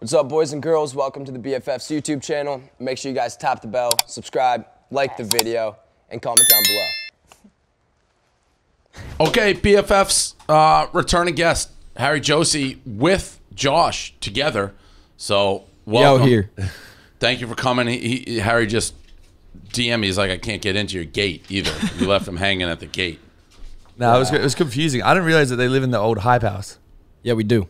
What's up, boys and girls? Welcome to the BFFs YouTube channel. Make sure you guys tap the bell, subscribe, like the video, and comment down below. Okay, BFFs, uh, returning guest Harry Jowsey with Josh together. So welcome. here. Thank you for coming. He, he, Harry just DM me. He's like, I can't get into your gate either. you left him hanging at the gate. No, it was it was confusing. I didn't realize that they live in the old hype house. Yeah, we do.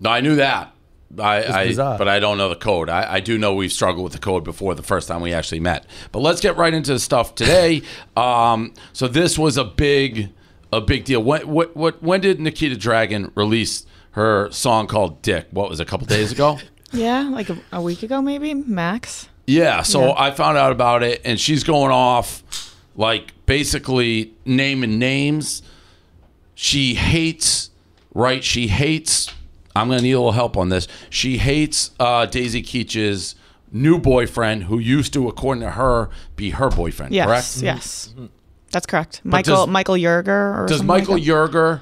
No, I knew that. I, I but I don't know the code. I, I do know we've struggled with the code before the first time we actually met. But let's get right into the stuff today. um, so this was a big a big deal. When what, what when did Nikita Dragun release her song called Dick? What was it, a couple days ago? Yeah, like a, a week ago, maybe max. Yeah, so Yeah. I found out about it, and she's going off, like basically naming names. She hates, right? She hates. I'm gonna need a little help on this. She hates uh, Daisy Keech's new boyfriend, who used to, according to her, be her boyfriend. Yes, Correct? yes, that's correct. Michael does- Michael Yerger. Or Does something like Michael that. Yerger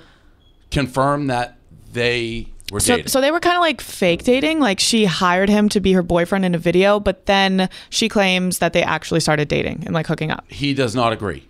confirm that they were So, dating? so they were kind of like fake dating. Like she hired him to be her boyfriend in a video, but then she claims that they actually started dating and like hooking up. he does not agree.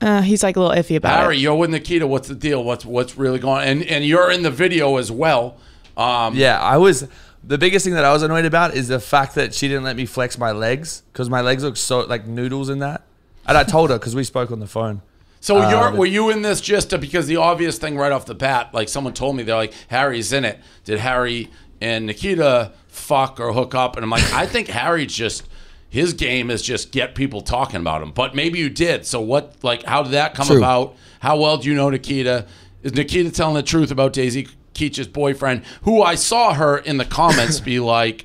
Uh, he's like a little iffy about Harry, it. you're with Nikita. What's the deal? What's what's really going on? And and you're in the video as well. Um, Yeah, I was. The biggest thing that I was annoyed about is the fact that she didn't let me flex my legs because my legs look so like noodles in that. And I told her because we spoke on the phone. So you're, were you in this just to, because the obvious thing right off the bat, like someone told me, they're like, Harry's in it. Did Harry and Nikita fuck or hook up? And I'm like, I think Harry just, his game is just get people talking about him. But maybe you did. So what, like, how did that come True. about? How well do you know Nikita? Is Nikita telling the truth about Daisy Keech's boyfriend, who I saw her in the comments be like,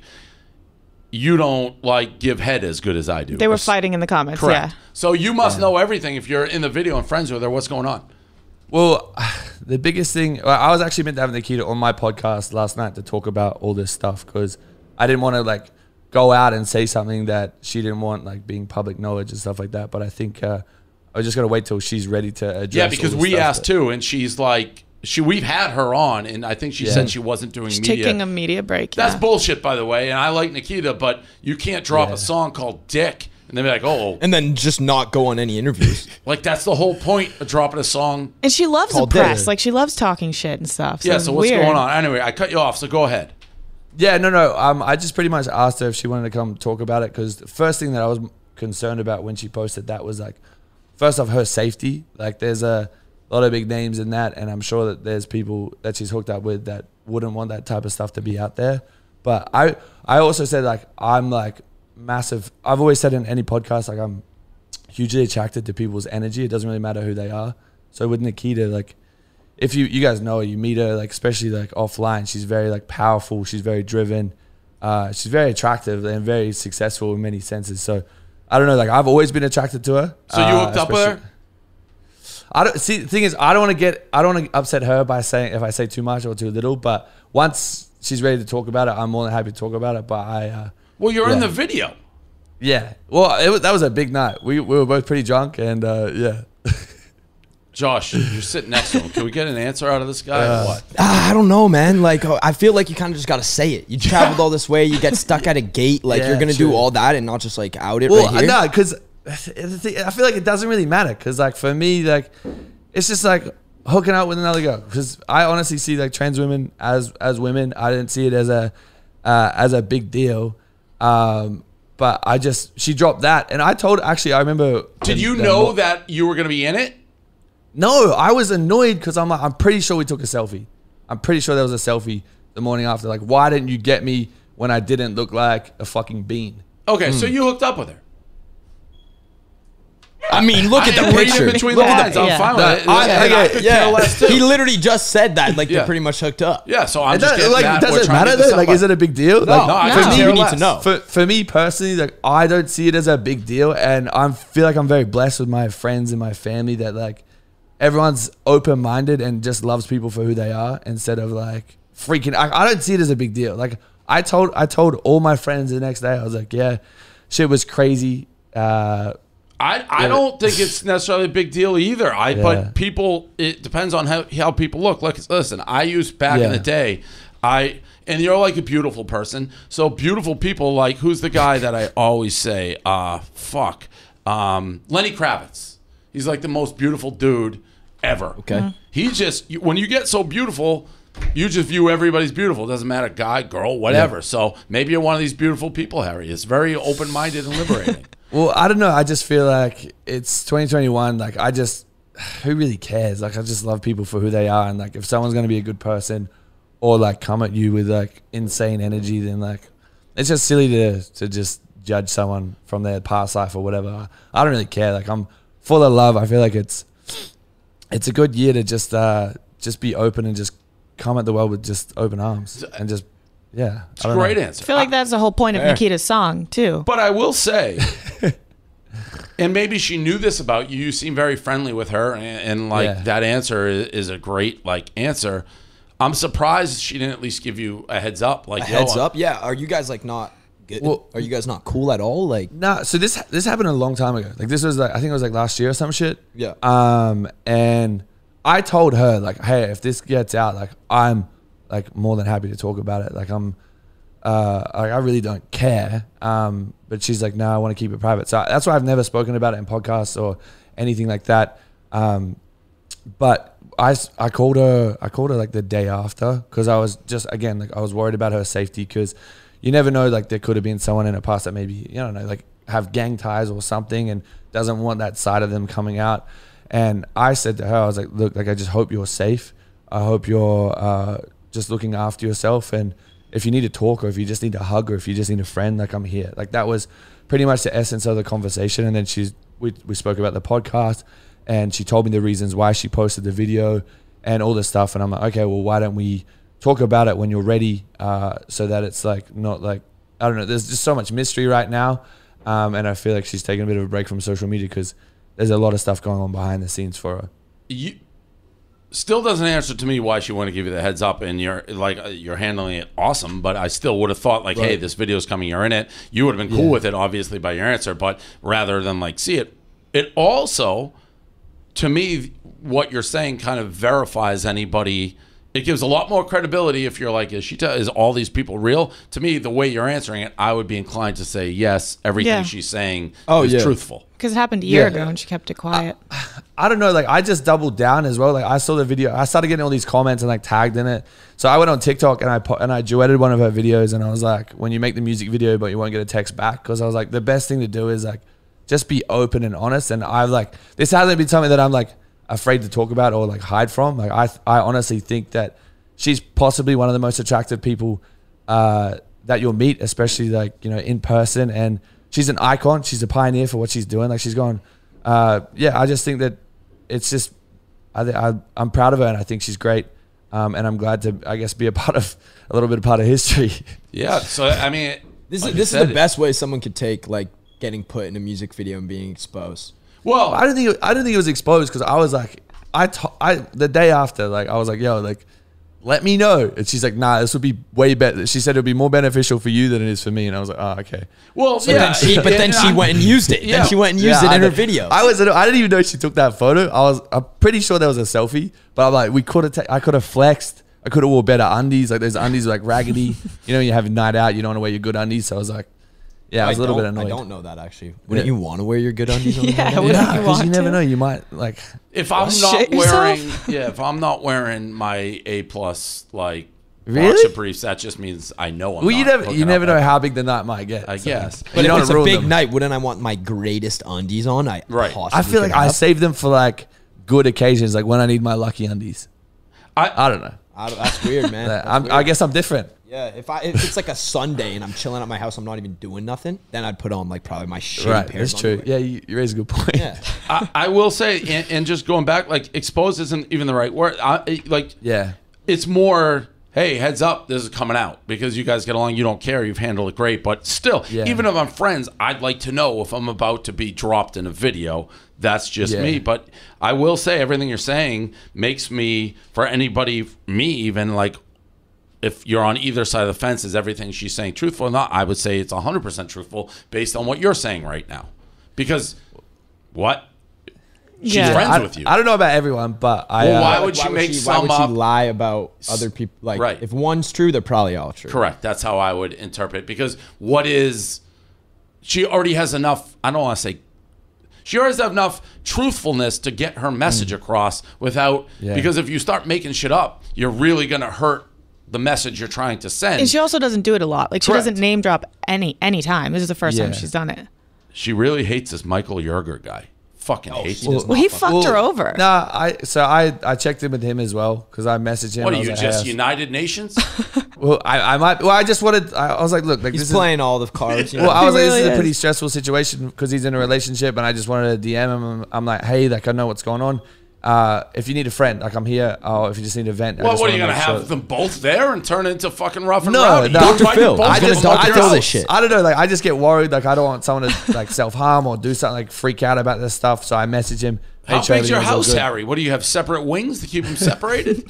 you don't like give head as good as I do. They were fighting in the comments. Correct. Yeah. So you must know everything if you're in the video and friends with her. What's going on? Well, the biggest thing I was actually meant to have Nikita on my podcast last night to talk about all this stuff because I didn't want to like go out and say something that she didn't want like being public knowledge and stuff like that. But I think uh, I was just gonna wait till she's ready to address. Yeah, all because we stuff asked that- too, and she's like, she we've had her on, and I think she Yeah. said she wasn't doing She's media. taking a media break. That's bullshit, by the way. And I like Nikita, but you can't drop Yeah. a song called "Dick" and then be like, "Oh, And then just not go on any interviews. like that's the whole point of dropping a song." and she loves the press. Dick. Like she loves talking shit and stuff. Yeah. So what's weird. going on? Anyway, I cut you off, so go ahead. Yeah, no, no. Um, I just pretty much asked her if she wanted to come talk about it because the first thing that I was concerned about when she posted that was like, first off, her safety. Like, there's a lot of big names in that, and I'm sure that there's people that she's hooked up with that wouldn't want that type of stuff to be out there. But I, I also said like I'm like massive. I've always said in any podcast like I'm hugely attracted to people's energy. It doesn't really matter who they are. So with Nikita, like if you you guys know her, you meet her like especially like offline. She's very like powerful. She's very driven. Uh, she's very attractive and very successful in many senses. So I don't know. Like I've always been attracted to her. So you Uh, hooked up with her? Especially- I don't see. The thing is, I don't want to get. I don't want to upset her by saying if I say too much or too little. But once she's ready to talk about it, I'm more than happy to talk about it. But I, uh, Well, you're in the video. yeah. Well, it was, that was a big night. We we were both pretty drunk and uh, yeah. Josh, you're sitting next to him. Can we get an answer out of this guy or what? Ah, I don't know, man. Like, oh, I feel like you kind of just got to say it. You traveled all this way, you get stuck at a gate. Like, Yeah, you're going to do all that and not just, like, out it Well, right here. no, because I feel like it doesn't really matter. Because like for me, like it's just like hooking up with another girl. Because I honestly see like trans women as as women. I didn't see it as a uh, as a big deal. Um, but I just she dropped that, and I told actually I remember. Did the- you the know mo- that you were going to be in it? No, I was annoyed because I'm like I'm pretty sure we took a selfie. I'm pretty sure there was a selfie the morning after. Like, why didn't you get me when I didn't look like a fucking bean? Okay, so you hooked up with her. I mean, look at I the picture. between Look the at lines. the- I'm fine with it. I- I, okay, I yeah. care less too. He literally just said that. Like, Yeah. they're pretty much hooked up. yeah, so I'm just does, like, that. does it matter though? Like, is it a big deal? No, like, no, I No. just We need to know. for, for me personally, like I don't see it as a big deal, and I feel like I'm very blessed with my friends and my family that like everyone's open minded and just loves people for who they are instead of like freaking. I, I don't see it as a big deal. Like I told I told all my friends the next day, I was like, yeah, shit was crazy. Uh, I, I don't think it's necessarily a big deal either. I Yeah. but people it depends on how how people look. Like listen, I used back in the day. I and you're like a beautiful person. So beautiful people like who's the guy that I always say, uh, fuck, um, Lenny Kravitz. He's like the most beautiful dude ever. Okay. He just when you get so beautiful, you just view everybody's beautiful. It doesn't matter, guy, girl, whatever. So maybe you're one of these beautiful people, Harry. It's very open minded and liberating. Well, I don't know. I just feel like it's 2021. Like I just, who really cares? Like I just love people for who they are, and like if someone's gonna be a good person, or like come at you with like insane energy, then like it's just silly to to just judge someone from their past life or whatever. I don't really care. Like I'm full of love. I feel like it's it's a good year to just uh just be open and just come at the world with just open arms and just yeah. It's a great answer. I feel like that's the whole point of Nikita's song too. But I will say, and maybe she knew this about you. You seem very friendly with her, and, and like Yeah. that answer is, is a great like answer. I'm surprised she didn't at least give you a heads up. Like A yo, heads I'm- up. Yeah. Are you guys like not good? Well- are you guys not cool at all? Like, No, so this this happened a long time ago. Like this was like I think it was like last year or some shit. Yeah. Um, and I told her like, hey, if this gets out, like I'm like more than happy to talk about it. Like I'm, uh, like I really don't care. Um, but she's like, no, I want to keep it private. So that's why I've never spoken about it in podcasts or anything like that. Um, but I called her I called her like the day after because I was just again like I was worried about her safety because you never know like there could have been someone in her past that maybe you don't know like have gang ties or something and doesn't want that side of them coming out and I said to her I was like look like I just hope you're safe I hope you're uh, just looking after yourself and if you need to talk or if you just need a hug or if you just need a friend like I'm here. Like that was pretty much the essence of the conversation. And then she's we, we spoke about the podcast and she told me the reasons why she posted the video and all this stuff. And i'm like okay well why don't we talk about it when you're ready uh, so that it's like not like i don't know there's just so much mystery right now. Um, and i feel like she's taking a bit of a break from social media because there's a lot of stuff going on behind the scenes for her. You still doesn't answer to me why she want to give you the heads up and you're like uh, you're handling it awesome but i still would have thought like hey Right. this video's coming you're in it you would have been cool Yeah. with it obviously by your answer but rather than like see it it also to me what you're saying kind of verifies anybody it gives a lot more credibility if you're like is she t- is all these people real to me the way you're answering it i would be inclined to say yes everything Yeah. she's saying Oh, is yeah. truthful Because it happened a year Yeah. ago and she kept it quiet. I don't know. Like I just doubled down as well. Like I saw the video. I started getting all these comments and like tagged in it. So I went on TikTok and I put, and I duetted one of her videos and I was like, when you make the music video but you won't get a text back, because I was like, the best thing to do is like just be open and honest. And I've like this hasn't been something that I'm like afraid to talk about or like hide from. Like I I honestly think that she's possibly one of the most attractive people uh, that you'll meet, especially like you know in person. And she's an icon. She's a pioneer for what she's doing. Like she's gone. Uh, yeah, I just think that it's just I, thi- I I'm proud of her and I think she's great. Um, and I'm glad to I guess be a part of a little bit of part of history. yeah so i mean this like is this is the best way someone could take like getting put in a music video and being exposed. Well I don't think it, I don't think it was exposed because I was like I to- I the day after like I was like yo like let me know. And she's like nah this would be way better she said it would be more beneficial for you than it is for me. And I was like oh okay. Well But then she, but then she went and used it. Yeah. Then she went and used Yeah, it in I her video. I was I didn't even know she took that photo. I was I'm pretty sure there was a selfie but I'm like we could have ta- I could have flexed. I could have wore better undies. Like those undies were like raggedy. You know you have a night out you don't want to wear your good undies. So I was like yeah I was a little bit annoyed I don't know that actually. Wouldn't Yeah. you want to wear your good undies on the Yeah, video? wouldn't yeah you because you never to? know you might like if I'm Shit not yourself? wearing, yeah, if I'm not wearing my A plus like Really? boxer briefs, that just means I know I'm. well you never you never know how big the night might get I so. guess. But You don't if it's a big them. night, wouldn't I want my greatest undies on? I Right. I feel like I have. save them for like good occasions, like when I need my lucky undies. I, I don't know. I that's weird, man. That's I'm, weird. I guess I'm different. Yeah, if I if it's like a Sunday and I'm chilling at my house, I'm not even doing nothing, then I'd put on like probably my shitty Right, pairs. that's true. underwear. Yeah, you, you raise a good point. Yeah. I, I will say, and, and just going back, like exposed isn't even the right word. I, like, yeah, it's more. Hey, heads up, this is coming out because you guys get along. You don't care. You've handled it great, but still, Yeah. even if I'm friends, I'd like to know if I'm about to be dropped in a video. That's just Yeah. me. But I will say, everything you're saying makes me, for anybody, me even, like if you're on either side of the fence, is everything she's saying truthful or not? I would say it's 100% truthful based on what you're saying right now. Because what? She's Yeah. friends I, with you. I don't know about everyone, but I. Well, uh, why would she make why would she lie about other people? Like, Right. if one's true, they're probably all true. Correct. That's how I would interpret because what is she already has enough I don't want to say she already has enough truthfulness to get her message across without Yeah. because if you start making shit up, you're really going to hurt the message you're trying to send. And she also doesn't do it a lot. Like she Correct. doesn't name drop any any time. This is the first time she's done it. she really hates this Michael Yerger guy. Fucking oh, hates him. Well, he fucked her over. Nah, I so I I checked in with him as well because I messaged him. What I are was you like, just hey, I- United Nations? Well, I, I might. Well, I just wanted. I, I was like, look, like He's this playing all the cards. You know? Is, well, I He was like, this really is a pretty stressful situation because he's in a relationship, and I just wanted to DM him. I'm, I'm like, hey, like I know what's going on. Uh, if you need a friend, like I'm here. Oh, if you just need a vent. I well, just what are wanna you going to have sure- them both there and turn it into fucking rough and No, rowdy? no. You Dr. Phil. I was to gonna Dr. fucking Phil this shit. I don't know. Like I just get worried. Like I don't want someone to like self harm or do something like freak out about this stuff. So I message him. Hey, How Trey, big's your house. Harry? What do you have separate wings to keep them separated?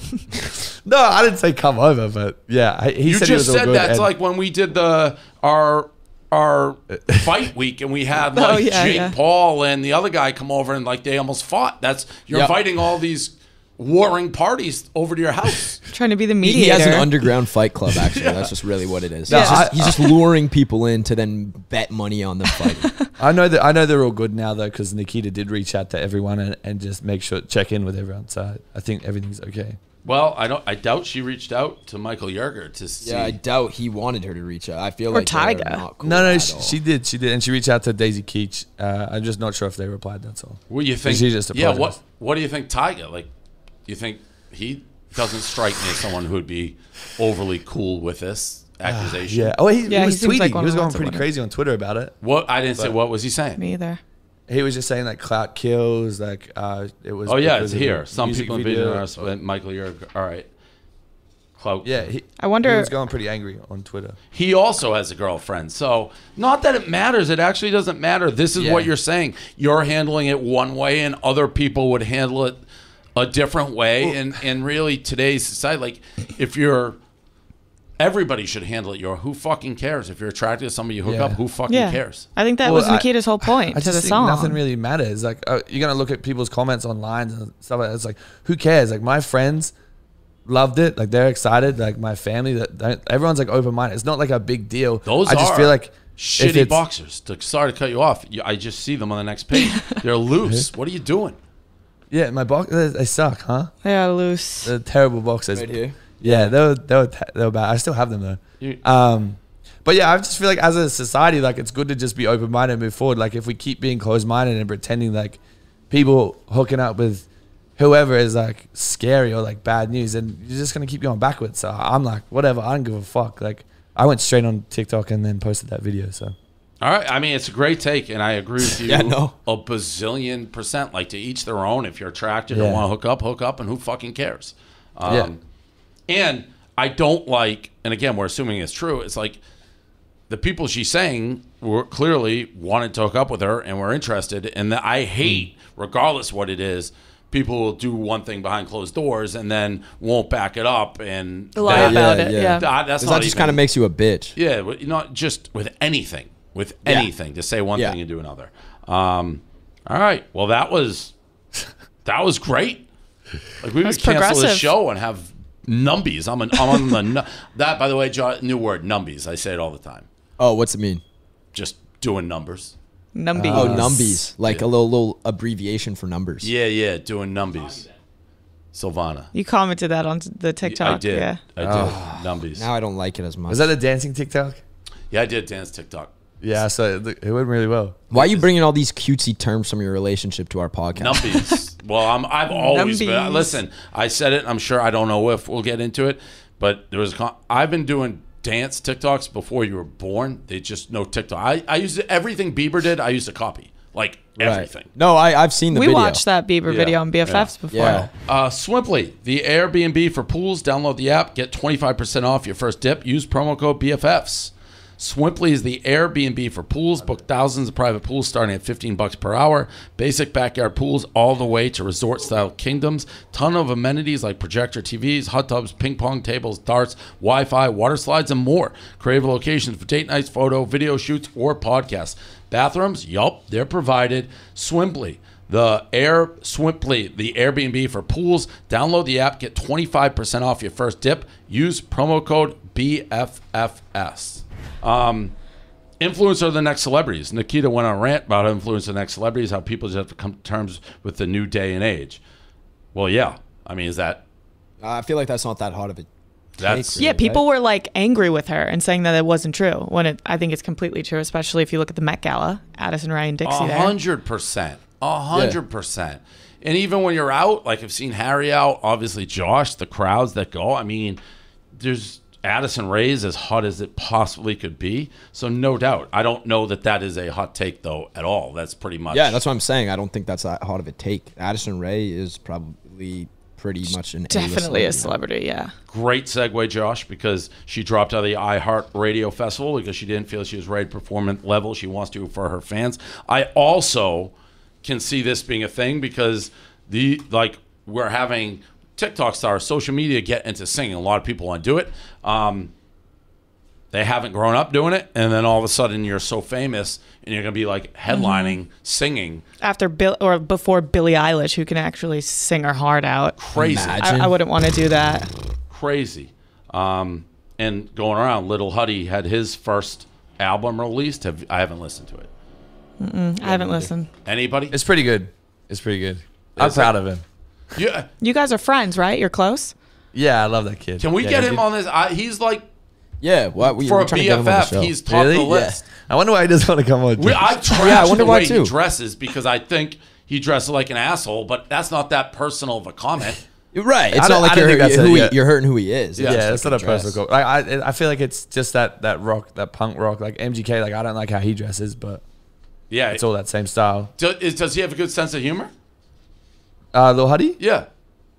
No, I didn't say come over, but yeah, he you said he just was all said good. that's and- like when we did the our our fight week and we had oh, like Oh, yeah, Jake yeah. Paul and the other guy come over and like they almost fought. That's you're Yep. inviting all these warring parties over to your house. Trying to be the He- mediator. He has an underground fight club. Actually, that's just really what it is. No, he's, just, I- he's just luring people in to then bet money on them fighting. I know that I know they're all good now though because Nikita did reach out to everyone and, and just make sure check in with everyone. So I, I think everything's okay. Well, I don't. I doubt she reached out to Michael Yerger to see. yeah, I doubt he wanted her to reach out. I feel Or like they're Tyga. cool no, no, she, she did, she did, and she reached out to Daisy Keech. Uh, I'm just not sure if they replied. That's all. what do you think? She just yeah. What. What do you think, Tyga? Like, you think he doesn't strike me as someone who would be overly cool with this accusation? Yeah. Oh, he, Yeah, he was he tweeting. like he was going pretty crazy on Twitter about it. What I didn't say. What was he saying? Me either. He was just saying like clout kills. Like uh, it was. Oh yeah, because it's here. Some people in video. video are but Michael Yerger. All right. Clout. Yeah, he, I wonder- He was going pretty angry on Twitter. He also has a girlfriend. So, not that it matters. It actually doesn't matter. This is Yeah. what you're saying. You're handling it one way, and other people would handle it a different way. and and really, today's society, like if you're, everybody should handle it. Your who fucking cares? If you're attracted to somebody, you hook Yeah. up. Who fucking Yeah. cares? I think that Well, was I- Nikita's whole point I to just the think song. nothing really matters. Like uh, you're gonna look at people's comments online and stuff like that. It's like who cares? Like my friends loved it. Like they're excited. Like my family, that that- everyone's like open minded. It's not like a big deal. Those I just are feel like if shitty boxers. To, sorry to cut you off. You, I just see them on the next page. They're loose. what are you doing? Yeah, my box they, they suck, huh? they are loose. They're terrible boxers. Right here. Yeah, they were they were they were bad. I still have them though. You- Um, but yeah, I just feel like as a society, like it's good to just be open minded and move forward. Like if we keep being closed minded and pretending like people hooking up with whoever is like scary or like bad news, and you're just gonna keep going backwards. So I'm like, whatever. I don't give a fuck. Like I went straight on TikTok and then posted that video. So All right. I mean, it's a great take, and I agree with you Yeah, no. a bazillion percent. Like to each their own. If you're attracted Yeah. want to hook up, hook up, and who fucking cares? Um, Yeah. And I don't like, and again, we're assuming it's true. It's like the people she's saying were clearly wanted to hook up with her and were interested, and that I hate, regardless what it is. People will do one thing behind closed doors and then won't back it up, and Lie that- about yeah, it. yeah. Yeah. that- that's 'Cause not that just kind of makes you a bitch. yeah, not just with anything, with Yeah. anything to say one Yeah. thing and do another. Um, all right, well that was that was great. Like we That's could cancel the show and have numbies. I'm, an, I'm on the nu- that by the way, new word numbies. I say it all the time. Oh, what's it mean? Just doing numbers. Numbies. Oh, numbies, like a little little abbreviation for numbers. Yeah, yeah, doing numbies. Silvana. You commented that on the TikTok. I did. Yeah. I did. Ah, numbies. Now I don't like it as much. Is that a dancing TikTok? yeah, I did dance TikTok. Yeah, so it, it went really well. Why are you bringing all these cutesy terms from your relationship to our podcast? Numbies. well, I'm, I've always been. Listen, I said it. I'm sure I don't know if we'll get into it, but there was. con- I've been doing dance TikToks before you were born. They just know TikTok. I, I used everything Bieber did. I used to copy like everything. No, I I've seen the We video. watched that Bieber Yeah, video on BFFs before. Yeah. Uh, Swimply, the Airbnb for pools. Download the app. Get 25% off your first dip. Use promo code BFFs. Swimply is the Airbnb for pools. Book thousands of private pools starting at 15 bucks per hour. Basic backyard pools all the way to resort style kingdoms. Ton of amenities like projector TVs, hot tubs, ping pong tables, darts, Wi-Fi, water slides, and more. Creative locations for date nights, photo, video shoots, or podcasts. Bathrooms, yup, they're provided. Swimply the Air Swimply, the Airbnb for pools. Download the app, get 25% off your first dip. Use promo code BFFS. Um, influencer of the next celebrities. Nikita went on a rant about influence of the next celebrities, how people just have to come to terms with the new day and age. Well, yeah. I mean, is that I feel like that's not that hard of a. that's Really, Yeah, people right? were like angry with her and saying that it wasn't true when it I think it's completely true, especially if you look at the Met Gala, Addison Ryan and Dixie A hundred percent. A hundred percent. And even when you're out, like I've seen Harry out, obviously Josh, the crowds that go. I mean, there's Addison Rae's as hot as it possibly could be. So no doubt. I don't know that that is a hot take though at all. That's pretty much. Yeah, that's what I'm saying. I don't think that's that hard of a take. Addison Rae is probably pretty much an A-list Definitely a celebrity. celebrity, yeah. great segue, Josh, because she dropped out of the iHeart Radio Festival because she didn't feel she was ready to perform at the level she wants to for her fans. I also can see this being a thing because the like we're having TikTok stars, social media get into singing. A lot of people want to do it. Um, they haven't grown up doing it, and then all of a sudden you're so famous and you're gonna be like headlining, singing, After Bill or before Billie Eilish, who can actually sing her heart out. crazy. I, I wouldn't want to do that. crazy. Um, and going around, Lil Huddy had his first album released. Have I haven't listened to it. I haven't listened. Anybody? It's pretty good. It's pretty good. I'm Is proud it? of him. Yeah. You guys are friends, right? You're close. Yeah, I love that kid. Can we Yeah, get him did- on this? I, he's like Yeah, what we for we're a trying to get him on the BFF. show. He's top Really? the list. I wonder why he doesn't want to come on. We, I trash Yeah, I wonder the why way too. he dresses because I think he dresses like an asshole. But that's not that personal of a comment. Right. It's I not don't- like I you're, think that's who he, you're hurting who he is. Yeah, yeah, that's like not a a dress. personal goal. Like, I, I feel like it's just that that rock, that punk rock, like MGK. Like I don't like how he dresses, but Yeah. it's all that same style. Do- is- does he have a good sense of humor? Uh, Lil Huddy? Yeah.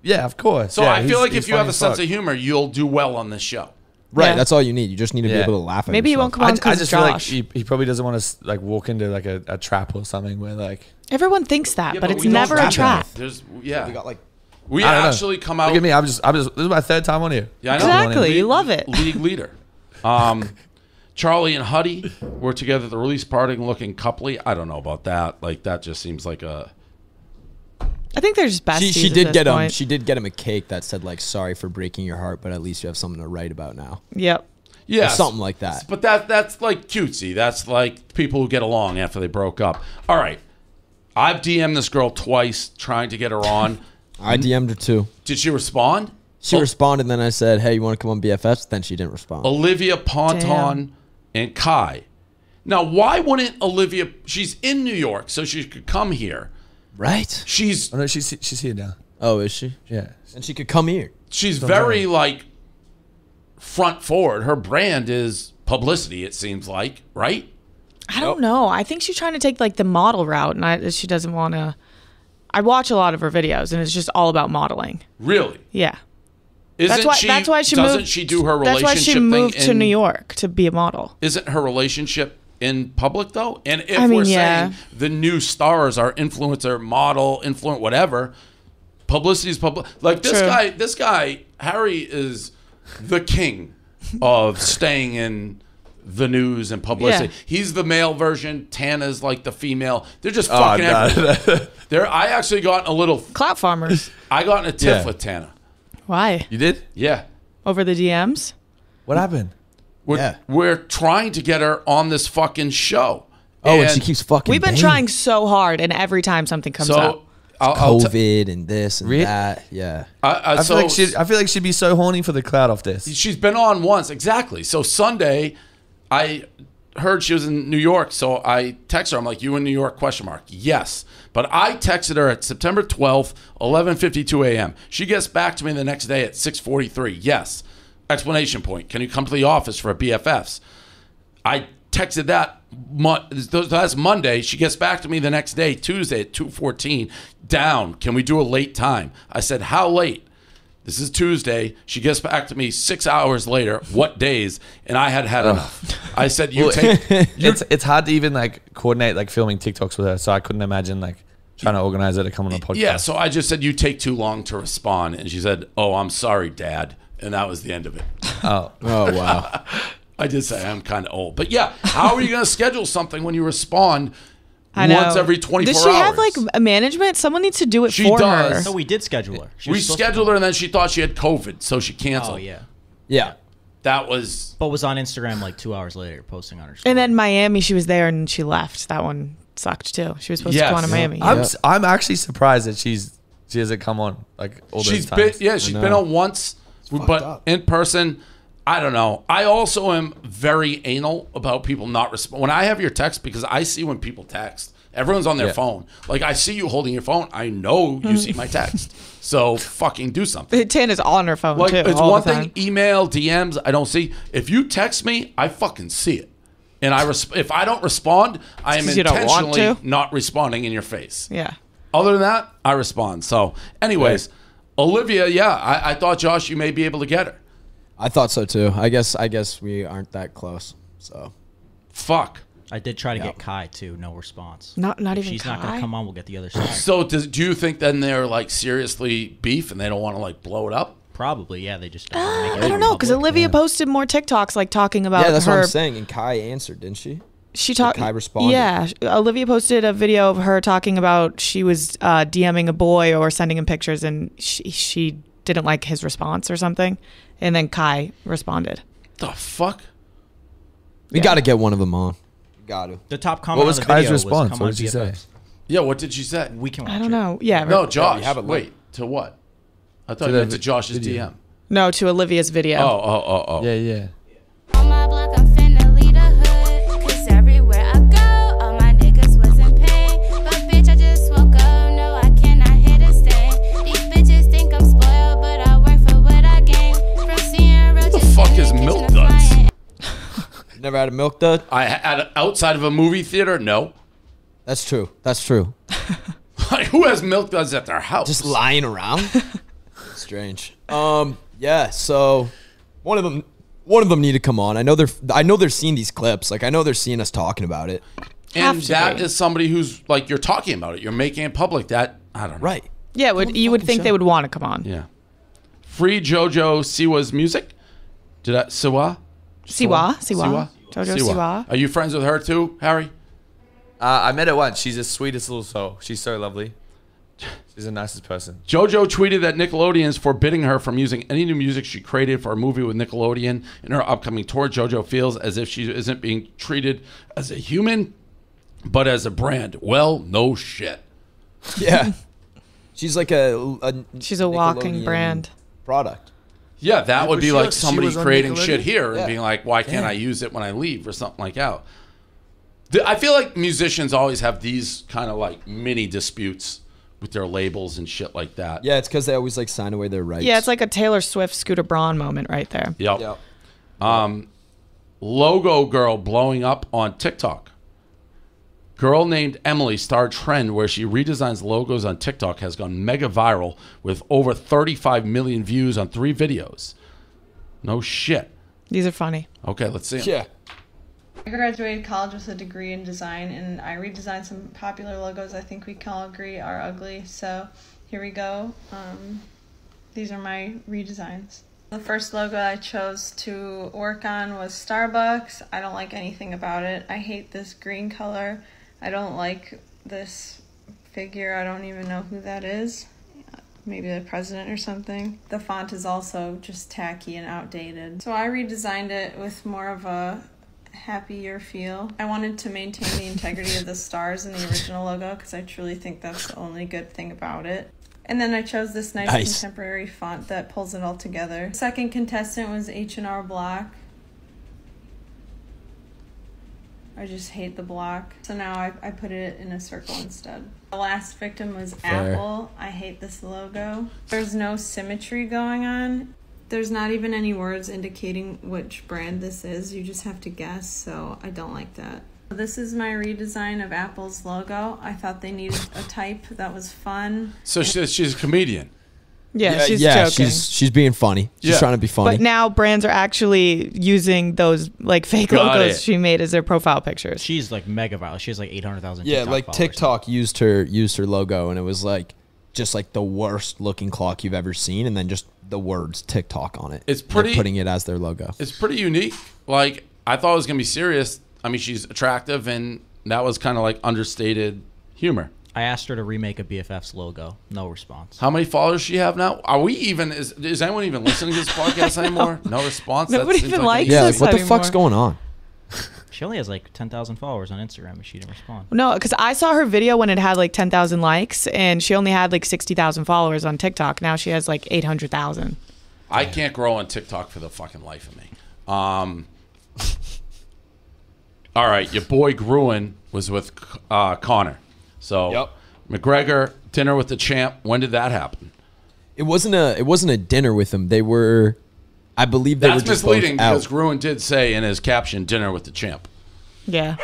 Yeah, of course. So Yeah, I feel like he's if you have a as sense fuck. of humor, you'll do well on this show. Right. Yeah. That's all you need. You just need to be Yeah. able to laugh at Maybe he yourself. won't come I, on I because just feel like Josh. he, he probably doesn't want to like walk into like a, a trap or something where like Everyone thinks that, Yeah, but, but it's we don't never a rap trap. There's yeah. We got like We I don't know. actually come out. Look at me. I'm just I'm just this is my third time on here. Yeah, I know. Exactly. You love it. League leader. Um, Charlie and Huddy were together at the release party looking coupley. I don't know about that. Like that just seems like a I think they're just besties. she, she at did this get him. She did get him a cake that said like "Sorry for breaking your heart, but at least you have something to write about now." Yep. yeah, something like that. But that that's like cutesy. That's like people who get along after they broke up. All right, I've DM'd this girl twice trying to get her on. I DM'd her too. Did she respond? She Oh, responded. Then I said, "Hey, you want to come on BFFs?" Then she didn't respond. Olivia Ponton Damn. and Kai. Now, why wouldn't Olivia? She's in New York, so she could come here. Right? She's Oh no, she's she's here now. Oh, is she? Yeah. And she could come here. she's very like front forward. Her brand is publicity. It seems like, right? I don't know. I think she's trying to take like the model route, and I, she doesn't want to. I watch a lot of her videos, and it's just all about modeling. Really? Yeah, Isn't that's why. she? that's why she doesn't moved. she do her That's why she thing moved to in- New York to be a model. Isn't her relationship in public though? And if I mean, we're yeah. saying the new stars are influencer, model, influent, whatever, publicity is public. Like this True. guy, this guy Harry is the king of staying in the news and publicity. Yeah. He's the male version. Tana's like the female. They're just Oh, fucking God. everywhere. There, I actually got a little. Clout farmers. I got in a tiff Yeah. with Tana. Why? You did? Yeah. Over the DMs? What happened? We're, Yeah. we're trying to get her on this fucking show. Oh, and, she keeps fucking. We've been banging. trying so hard, and every time something comes so up, I'll, I'll t- COVID and this and Really? that. Yeah. I, I, I so feel like she I feel like she'd be so horny for the cloud off this. she's been on once exactly. So Sunday, I heard she was in New York, so I texted her. I'm like, "You in New York?" Question mark. Yes, but I texted her at September 12th, 11:52 a.m. She gets back to me the next day at 6:43. Yes. Explanation point. Can you come to the office for a BFFs? I texted that. That's Monday. She gets back to me the next day, Tuesday at 2:14. Down. Can we do a late time? I said, "How late?" This is Tuesday. She gets back to me six hours later. What days? And I had had enough. I said, "You Well, take." It's it's hard to even like coordinate like filming TikToks with her, so I couldn't imagine like trying to organize her to come on a podcast. yeah. So I just said, "You take too long to respond," and she said, "Oh, I'm sorry, Dad," and that was the end of it. Oh, Oh wow. I did say I'm kind of old, but yeah. How are you going to schedule something when you respond I know. once every 24 Does she have like a management? Someone needs to do it She for does. her. So we did schedule her. She we was supposed to scheduled her, and then she thought she had COVID, so she on. canceled. Oh yeah, Yeah. That was but was on Instagram like two hours later, posting on her. Story. And then Miami, she was there and she left. That one sucked too. She was supposed to Yes. go on to Yeah. Miami. I'm Yeah. s- I'm actually surprised that she's she hasn't come on like all those she's times. been yeah she's been on once, fucked but up. in person. I don't know. I also am very anal about people not respond. When I have your text, because I see when people text, everyone's on their Yeah. phone. Like I see you holding your phone. I know you see my text. So fucking do something. Tana's on her phone Like too. it's all one the thing, time. email, DMs, I don't see. If you text me, I fucking see it. And I res- if I don't respond, I am 'cause you don't want intentionally not responding in your face. Yeah. Other than that, I respond. So, anyways, Olivia, yeah, I, I thought Josh, you may be able to get her. I thought so too. I guess I guess we aren't that close. So Fuck. I did try to get Kai too. No response. Not not If even she's not gonna come on, we'll get the other side. So, does, do you think then they're like seriously beef and they don't want to like blow it up? Probably, yeah. They just. Don't wanna make it I don't know because public. Olivia posted more TikToks like talking about yeah, that's her. what I'm saying. And Kai answered, didn't she? She talked. Kai responded. Yeah, Olivia posted a video of her talking about she was uh, DMing a boy or sending him pictures, and she she didn't like his response or something, and then Kai responded. The fuck? We got to get one of them on. Got to. The top comment What was on the Kai's video response? Was, What did she say? BFFs. Yeah, what did she say? We can. Watch I don't it. know. Yeah. No, Josh. have it wait, to what? I thought To you the meant to Josh's video. DM. No, to Olivia's video. Oh, oh, oh, oh. Yeah, yeah. Never had a milk dud. I had outside of a movie theater. No. That's true. That's true. Like, who has milk duds at their house? Just lying around. Strange. Um. Yeah. So one of them. One of them need to come on. I know they're. I know they're seeing these clips. Like I know they're seeing us talking about it. and have to that be. is somebody who's like you're talking about it. You're making it public. That I don't know. Right. yeah, would you would think show. they would want to come on? Yeah. Free JoJo Siwa's music. Did I Siwa? Siwa, Siwa, Jojo Siwa. Are you friends with her too, Harry? Uh, I met her once. She's the sweetest little soul. She's so lovely. She's the nicest person. JoJo tweeted that Nickelodeon is forbidding her from using any new music she created for a movie with Nickelodeon in her upcoming tour. JoJo feels as if she isn't being treated as a human, but as a brand. Well, no shit. Yeah. She's like a. a She's a walking brand. product. Yeah, that would be like she somebody creating shit here and being like, why can't I use it when I leave or something like that. I feel like musicians always have these kind of like mini disputes with their labels and shit like that. Yeah, it's because they always like sign away their rights. Yeah, it's like a Taylor Swift, Scooter Braun moment right there. Yep. Yeah. Um, logo girl blowing up on TikTok. Girl named Emily starred trend where she redesigns logos on TikTok has gone mega viral with over 35 million views on three videos. No shit. These are funny. Okay, let's see. 'em. Yeah. I graduated college with a degree in design and I redesigned some popular logos I think we can all agree are ugly. So here we go. Um, these are my redesigns. The first logo I chose to work on was Starbucks. I don't like anything about it. I hate this green color. I don't like this figure. I don't even know who that is. Maybe the president or something. The font is also just tacky and outdated. So I redesigned it with more of a happier feel. I wanted to maintain the integrity of the stars in the original logo because I truly think that's the only good thing about it. And then I chose this nice, Nice. contemporary font that pulls it all together. Second contestant was H&R Block. I just hate the block. So now I, I put it in a circle instead. The last victim was Fair. Apple. I hate this logo. There's no symmetry going on. There's not even any words indicating which brand this is. You just have to guess, so I don't like that. This is my redesign of Apple's logo. I thought they needed a type that was fun. So she's a comedian. Yeah, she's yeah, joking. she's she's being funny. She's Yeah. trying to be funny. but now brands are actually using those like fake Got logos it. she made as their profile pictures. She's like mega viral. She has like 800,000. yeah, like followers. TikTok used her used her logo, and it was like just like the worst looking clock you've ever seen, and then just the words TikTok on it. It's And they're pretty- putting it as their logo. It's pretty unique. Like I thought it was gonna be serious. I mean, she's attractive and That was kind of like understated humor. I asked her to remake a BFF's logo. No response. How many followers she have now? Are we even? Is, is anyone even listening to this podcast anymore? No response. That Nobody even like an likes easy- Yeah, this like, what the fuck's anymore. going on? She only has like 10,000 followers on Instagram and she didn't respond. No, because I saw her video when it had like 10,000 likes and she only had like 60,000 followers on TikTok. Now she has like 800,000. I can't grow on TikTok for the fucking life of me. Um, all right, your boy Gruen was with uh, Conor. So Yep. McGregor dinner with the champ. When did that happen? It wasn't a it wasn't a dinner with them. They were, I believe they That's were just misleading both out. because Gruen did say in his caption, "Dinner with the champ." Yeah.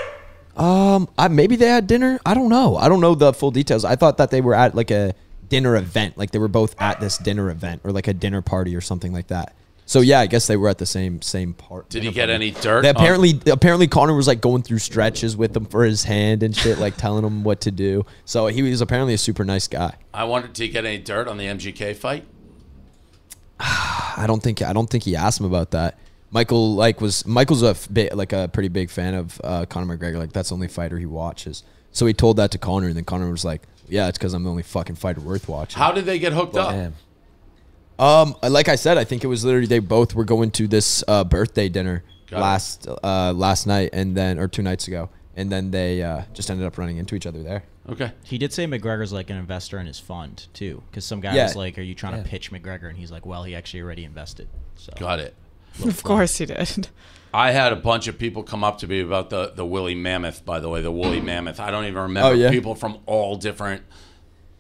Um, I, maybe they had dinner. I don't know. I don't know the full details. I thought that they were at like a dinner event, like they were both at this dinner event or like a dinner party or something like that. So yeah, I guess they were at the same same part. Did he get any dirt? They on- apparently, apparently Conor was like going through stretches with him for his hand and shit, like telling him what to do. So he was apparently a super nice guy. I wondered, did he get any dirt on the MGK fight? I don't think I don't think he asked him about that. Michael like was Michael's a bit, like a pretty big fan of uh, Conor McGregor. Like that's the only fighter he watches. So he told that to Conor, and then Conor was like, "Yeah, it's because I'm the only fucking fighter worth watching." How did they get hooked up? Damn. Um, like I said, I think it was literally they both were going to this uh, birthday dinner Got last uh, last night, and then or two nights ago, and then they uh, just ended up running into each other there. Okay. He did say McGregor's like an investor in his fund too, because some guy Yeah. was like, "Are you trying Yeah. to pitch McGregor?" And he's like, "Well, he actually already invested." So Got it. Of course he did. I had a bunch of people come up to me about the the woolly mammoth. By the way, the woolly mammoth. I don't even remember Oh, yeah? people from all different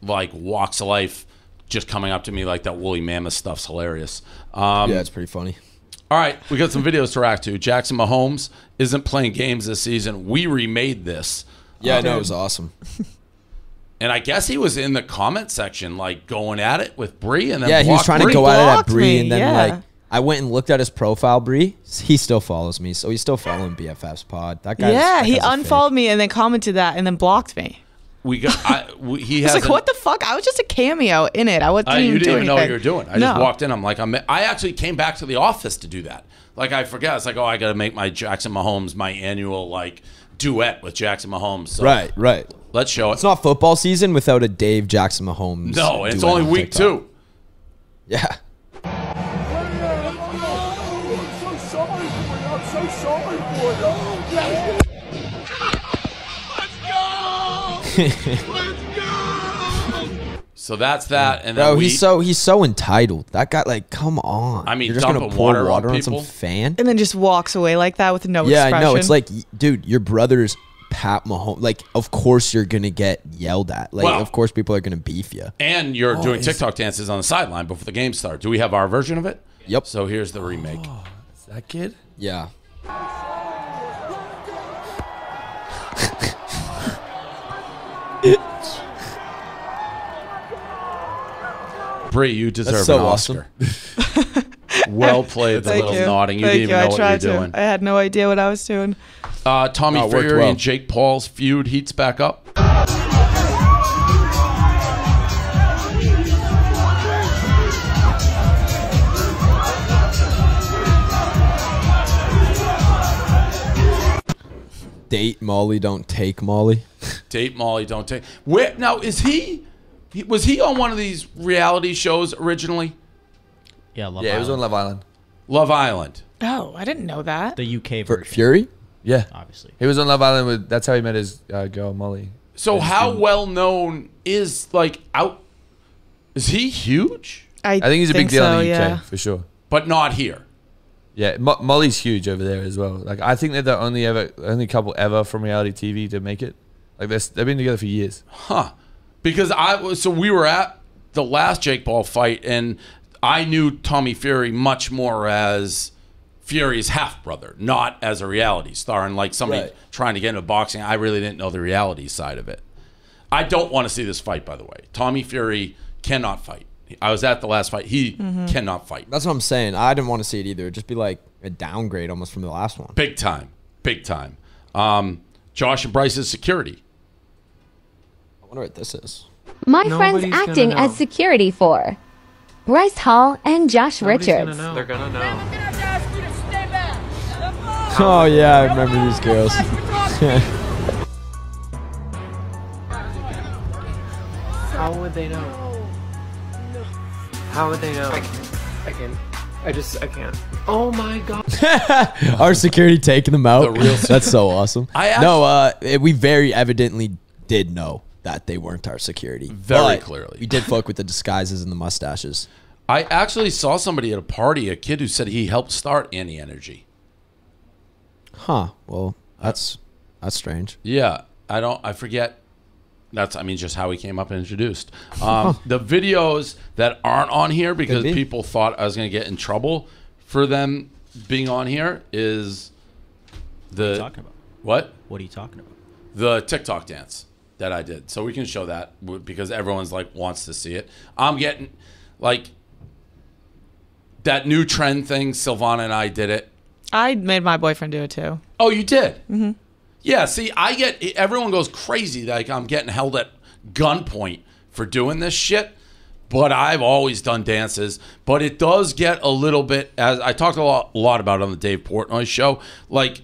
like walks of life just coming up to me like that woolly mammoth stuff's hilarious. Um, yeah, it's pretty funny. All right, we got some videos to react to. Jackson Mahomes isn't playing games this season. We remade this. Yeah, I Um, know it was awesome. And I guess he was in the comment section, like going at it with Bri, and then Yeah, he was blocked trying to go at it at Bri, and then yeah. like I went and looked at his profile, Bri. He still follows me, so he's still following BFF's pod. That guy. yeah, he unfollowed me and then commented that and then blocked me. We got. I, we, he was has. like, what the fuck? I was just a cameo in it. I wasn't I, even you didn't doing even know what you were doing. I no. just walked in. I'm like, I'm. I actually came back to the office to do that. Like I forget. It's like, oh, I got to make my Jackson Mahomes my annual like duet with Jackson Mahomes. So Right, right. Let's show it. It's not football season without a Dave Jackson Mahomes. no, it's only on week TikTok. two. Yeah. So that's that. And then Bro, we, he's so he's so entitled. That guy, like, come on. I mean, you're just gonna pour water water, on on, some fan. and then just walks away like that with no Yeah, I know. It's like, dude, your brother's Pat Mahomes. Like, of course you're gonna get yelled at. Like, Well- of course people are gonna beef you. and you're Oh, doing TikTok dances on the sideline before the game starts. Do we have our version of it? Yep. So here's the remake. Oh, is that kid? Yeah. Bri, you deserve so an awesome. Oscar. well played, the little you. nodding. You Thank didn't even I know what you were tried to. doing. I had no idea what I was doing. Uh, Tommy No, it worked Fury well. and Jake Paul's feud heats back up. Date Molly, don't take Molly. Date Molly, don't take. Where now is he? he? Was he on one of these reality shows originally? yeah, Love Yeah, it was on Love Island. Love Island. Oh, I didn't know that. the UK For version, Fury? Yeah, obviously. he was on Love Island with. That's how he met his uh, girl Molly. So I how didn't- well known is like out? Is he huge? I, I think he's a big deal so, in the UK yeah. for sure. But not here. Yeah, Mo- Molly's huge over there as well. Like I think they're the only ever, only couple ever from reality TV to make it. Like they're, they've been together for years. Huh. Because I so we were at the last Jake Paul fight and I knew Tommy Fury much more as Fury's half brother, not as a reality star and like somebody Right. trying to get into boxing. I really didn't know the reality side of it. I don't want to see this fight by the way. Tommy Fury cannot fight. I was at the last fight. He cannot fight. That's what I'm saying. I didn't want to see it either. It'd just be like a downgrade almost from the last one. Big time. Big time. Um, Josh and Bryce's security wonder what this is. My Nobody's friend's acting as security for Bryce Hall and Josh Nobody's Richards. Gonna They're gonna know. Oh yeah, I remember these girls. How would they know? How would they know? I can't. I, just I can't. Oh my god! Our security taking them out. The That's so awesome. I no, uh, we very evidently did know that they weren't our security. Very But clearly. we did fuck with the disguises and the mustaches. I actually saw somebody at a party, a kid who said he helped start Ani Energy. Huh. Well, that's that's strange. Yeah, I don't. I forget. That's. I mean, just how he came up and introduced. Um, the videos that aren't on here because be. people thought I was going to get in trouble for them being on here is the What are you talking about? what What are you talking about? the TikTok dance that I did. So we can show that because everyone's like wants to see it. I'm getting like that new trend thing. Silvana and I did it. I made my boyfriend do it too. Oh, you did? Mm-hmm. Yeah. See, I get everyone goes crazy like I'm getting held at gunpoint for doing this shit. But I've always done dances. But it does get a little bit as I talked a lot, a lot about it on the Dave Portnoy show. Like,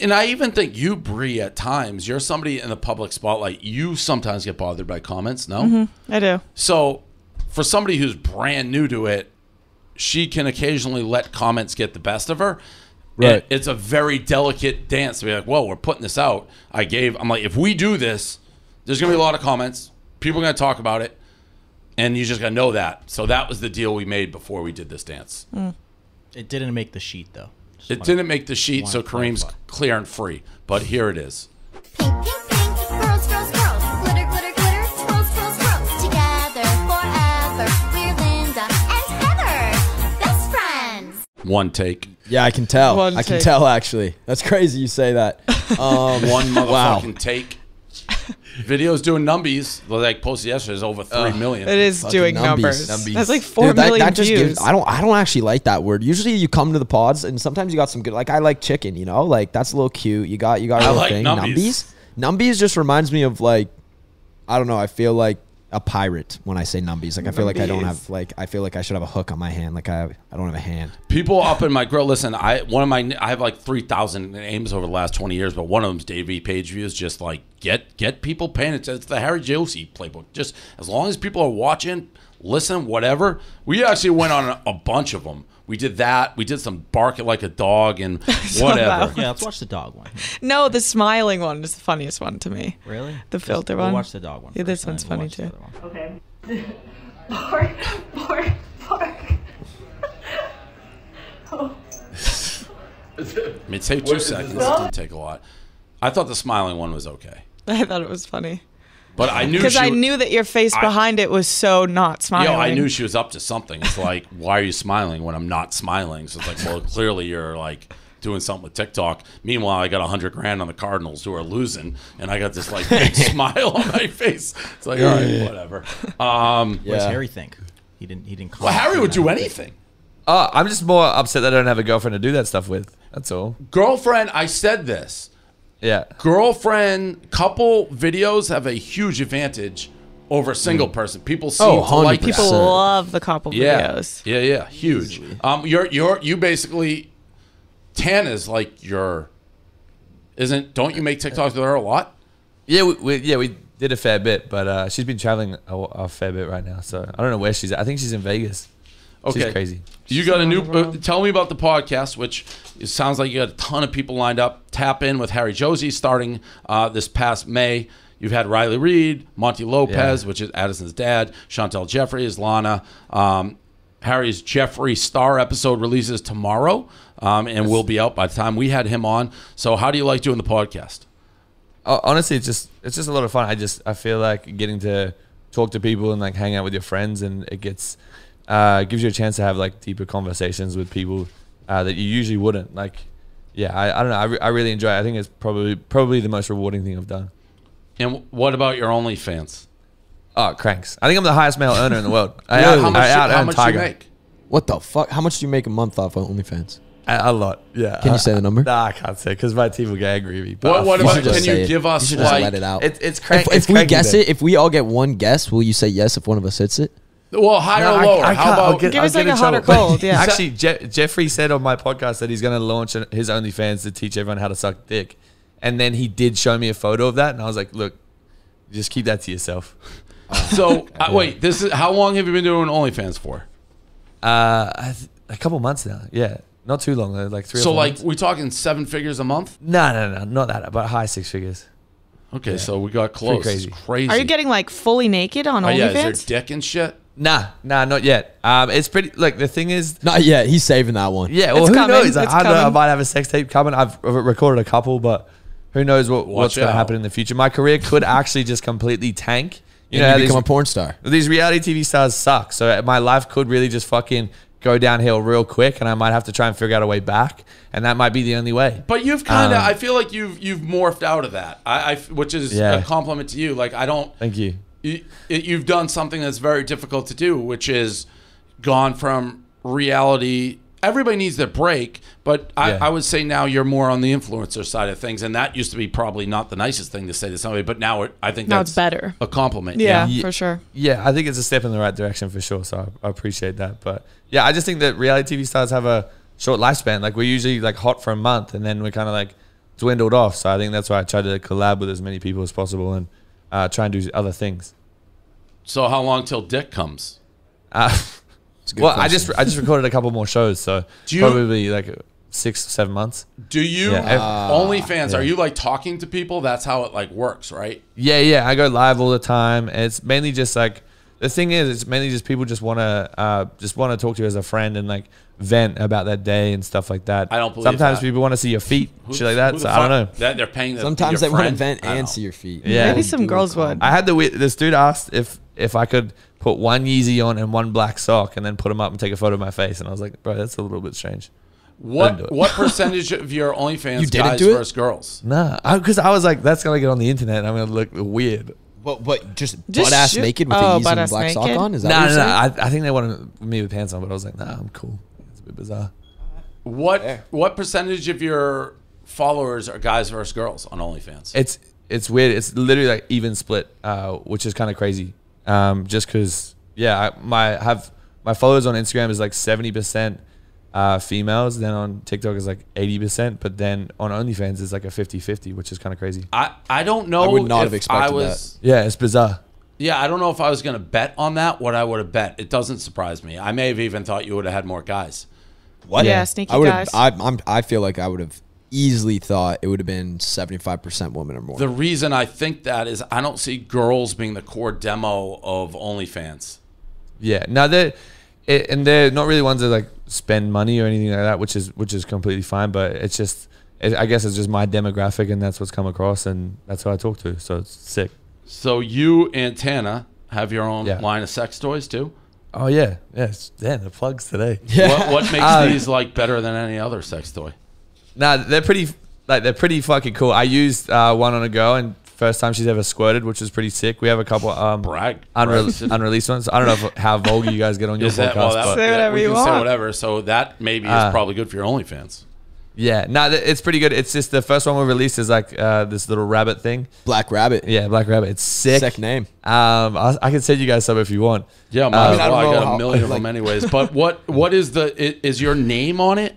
and I even think you, Bri, at times you're somebody in the public spotlight. You sometimes get bothered by comments. No. Mm-hmm. I do. So, for somebody who's brand new to it, she can occasionally let comments get the best of her. Right. And it's a very delicate dance to be like, well, we're putting this out. I gave, I'm like, if we do this, there's going to be a lot of comments. People are going to talk about it. And you just got to know that. So, that was the deal we made before we did this dance. Mm. It didn't make the sheet though. Just It wanna- didn't make the sheet, so Kareem's clarify. clear and free. But here it is. Pink, pink, pink, girls, girls, girls, glitter, glitter, glitter, swirls, swirls, swirls. Together forever, we're Linda and Heather, best friends. One take. Yeah, I can tell. One I can tell actually. That's crazy you say that. Um, One motherfucking Wow. take. Videos doing numbies. Like posted yesterday is over three million. It is Fucking doing numbies. numbers. Numbies. That's like four Dude, that, million that just views. gives. I don't. I don't actually like that word. Usually, you come to the pods, and sometimes you got some good. Like I like chicken. You know, like that's a little cute. You got. You got a I little like thing. numbies. Numbies. Numbies just reminds me of like, I don't know. I feel like a pirate when I say numbies. Like I feel like I don't have like I feel like I should have a hook on my hand. Like I I don't have a hand. People up in my grill. Listen, I one of my I have like three thousand names over the last twenty years, but one of them's Dave E. Page views. Just like get get people paying attention. It's the Harry Jowsey playbook. Just as long as people are watching, listen, whatever. We actually went on a, a bunch of them. We did that. We did some bark it like a dog and whatever. that Yeah, let's watch the dog one. no, the smiling one is the funniest one to me. Really? The Just- filter we'll one? watch the dog one. Yeah, this first, one's funny we'll watch the too. other one. Okay. Bark, bark, bark. I mean, it take two seconds. It didn't take a lot. I thought the smiling one was okay, I thought it was funny but I knew because she I knew that your face I- behind it was so not smiling. Yo, I knew she was up to something. It's like, why are you smiling when I'm not smiling? So it's like, well, clearly you're like doing something with TikTok. Meanwhile, I got a hundred grand on the Cardinals who are losing, and I got this like big smile on my face. It's like, all right, whatever. Um, What does Harry think? He didn't. He didn't. well, Harry would do anything. Oh, I'm just more upset that I don't have a girlfriend to do that stuff with. That's all. Girlfriend, I said this. Yeah. Girlfriend couple videos have a huge advantage over single person. People seem Oh, to like 100%. People that. love the couple Yeah, videos. yeah, yeah, huge. Um, you're you're you basically Tana's like your isn't? Don't you make TikToks with her a lot? Yeah, we, we yeah we did a fair bit, but uh, she's been traveling a, a fair bit right now. So I don't know where she's at. I think she's in Vegas. Okay, She's crazy. You got a new. Uh, tell me about the podcast, which it sounds like you got a ton of people lined up. Tap in with Harry Jowsey starting uh, this past May. You've had Riley Reid, Monty Lopez, Yeah. which is Addison's dad, Chantel Jeffrey is Lana. Um, Harry's Jeffree Star episode releases tomorrow, um, and will be out by the time we had him on. So, how do you like doing the podcast? Oh, honestly, it's just it's just a lot of fun. I just I feel like getting to talk to people and like hang out with your friends, and it gets uh, gives you a chance to have like deeper conversations with people uh, that you usually wouldn't. Like, yeah, I, I don't know. I, re- I really enjoy. it. I think it's probably probably the most rewarding thing I've done. And what about your OnlyFans? Oh, cranks! I think I'm the highest male earner in the world. I, Yeah, out, how much, I you- how much do you Tiger. make? What the fuck? How much do you make a month off of OnlyFans? A, a lot. Yeah. Can you say the number? Nah, I can't say because my team will get angry with me. But What, what You about? Can you it. give us You should just like? let it out. It's it's crank. if it's if we guess then. it, if we all get one guess, will you say yes if one of us hits it? Well, higher No, or lower? I How. I'll about? get- Give I'll us like a hot or cold, yeah. Actually, Je- Jeffrey said on my podcast that he's going to launch his OnlyFans to teach everyone how to suck dick, and then he did show me a photo of that, and I was like, "Look, just keep that to yourself. So uh, wait, this is how long have you been doing OnlyFans for? Uh, I th- a couple months now. Yeah, not too long. though, Like three. So four like months. we talking seven figures a month? no, no, no, not that, but high six figures. Okay, so we got close. crazy. Crazy. Are you getting like fully naked on Oh yeah, is there dick and shit? Nah, nah, not yet. Um, it's pretty. Like the thing is, Not yet. He's saving that one. yeah. Well, It's who coming, knows? Like, it's I don't know. I coming. might have a sex tape coming. I've I've recorded a couple, but who knows what, what's going out. to happen in the future? My career could actually just completely tank. You You know, know, how you these, become a porn star. these reality TV stars suck. So my life could really just fucking go downhill real quick, and I might have to try and figure out a way back, and that might be the only way. But you've kind of, Um, I feel like you've you've morphed out of that. I, I which is Yeah. a compliment to you. Like I don't, Thank you. You, you've done something that's very difficult to do, which is gone from reality. Everybody needs their break, but I, Yeah. I would say now you're more on the influencer side of things, and that used to be probably not the nicest thing to say to somebody, but now it, I think Now that's it's better. a compliment. yeah, Yeah. for sure. Yeah, I think it's a step in the right direction for sure. So I, I appreciate that. But yeah, I just think that reality TV stars have a short lifespan. Like we're usually like hot for a month, and then we're kind of like dwindled off. So I think that's why I try to collab with as many people as possible and uh, try and do other things. So how long till Dick comes? Uh, It's a good well, I just I just recorded a couple more shows, so Do you- probably like six seven months. Do you Yeah. OnlyFans? yeah. Are you like talking to people? That's how it like works, right? Yeah, yeah. I go live all the time. It's mainly just like the thing is, it's mainly just people just want to uh, just want to talk to you as a friend and like vent about that day and stuff like that. I don't believe Sometimes that. people want to see your feet, Who- shit like that. who the So I don't know. That they're paying. The, Sometimes your they want to vent and see your feet. Yeah. Maybe some girls would. I had the this dude asked if if I could put one Yeezy on and one black sock and then put them up and take a photo of my face, and I was like, bro, that's a little bit strange. What what percentage of your OnlyFans You didn't guys do versus girls? Nah, because I, was like, that's gonna get on the internet. and I'm gonna look weird. But but just, Just butt ass shoot- naked with oh, a Yeezy and butt-ass black sock on. Is that No, what no, you're no. saying? I, I think they wanted me with pants on, but I was like, nah, I'm cool. It's a bit bizarre. What what percentage of your followers are guys versus girls on OnlyFans? It's it's weird. It's literally like even split, uh, which is kind of crazy. Um, just because, yeah, I, my have my followers on Instagram is like seventy percent uh, females. Then on TikTok is like eighty percent, but then on OnlyFans is like a 50-50, which is kind of crazy. I I don't know. I would not if have expected I was, Yeah, it's bizarre. Yeah, I don't know if I was gonna bet on that. What I would have bet. It doesn't surprise me. I may have even thought you would have had more guys. What? Yeah, sneaky I guys. have. I'm. I feel like I would have easily thought it would have been 75 percent women or more. The reason I think that is I don't see girls being the core demo of OnlyFans. Yeah, Now they're it, and they're not really ones that like spend money or anything like that, which is which is completely fine. But it's just, it, I guess it's just my demographic, and that's what's come across, and that's who I talk to. So it's sick. So you and Tana have your own Yeah. line of sex toys too. Oh yeah, yes, yeah, the plugs today. What, what makes Uh, these like better than any other sex toy? Nah, they're pretty like they're pretty fucking cool. I used uh, one on a girl and first time she's ever squirted, which was pretty sick. We have a couple um Brag. unre- Brag City. unreleased ones. I don't know if, how vulgar you guys get on your Is that podcast, well? That, but Say whatever we you can say whatever. So that maybe is Uh, probably good for your OnlyFans. yeah, no, th- it's pretty good. It's just the first one we released is like uh, this little rabbit thing. Black Rabbit. Yeah, Black Rabbit. It's sick. Sick name. Um, I, I can send you guys some if you want. Yeah, might Uh, as I well. don't I, know got how- a million of like- them anyways. But what what is the is your name on it?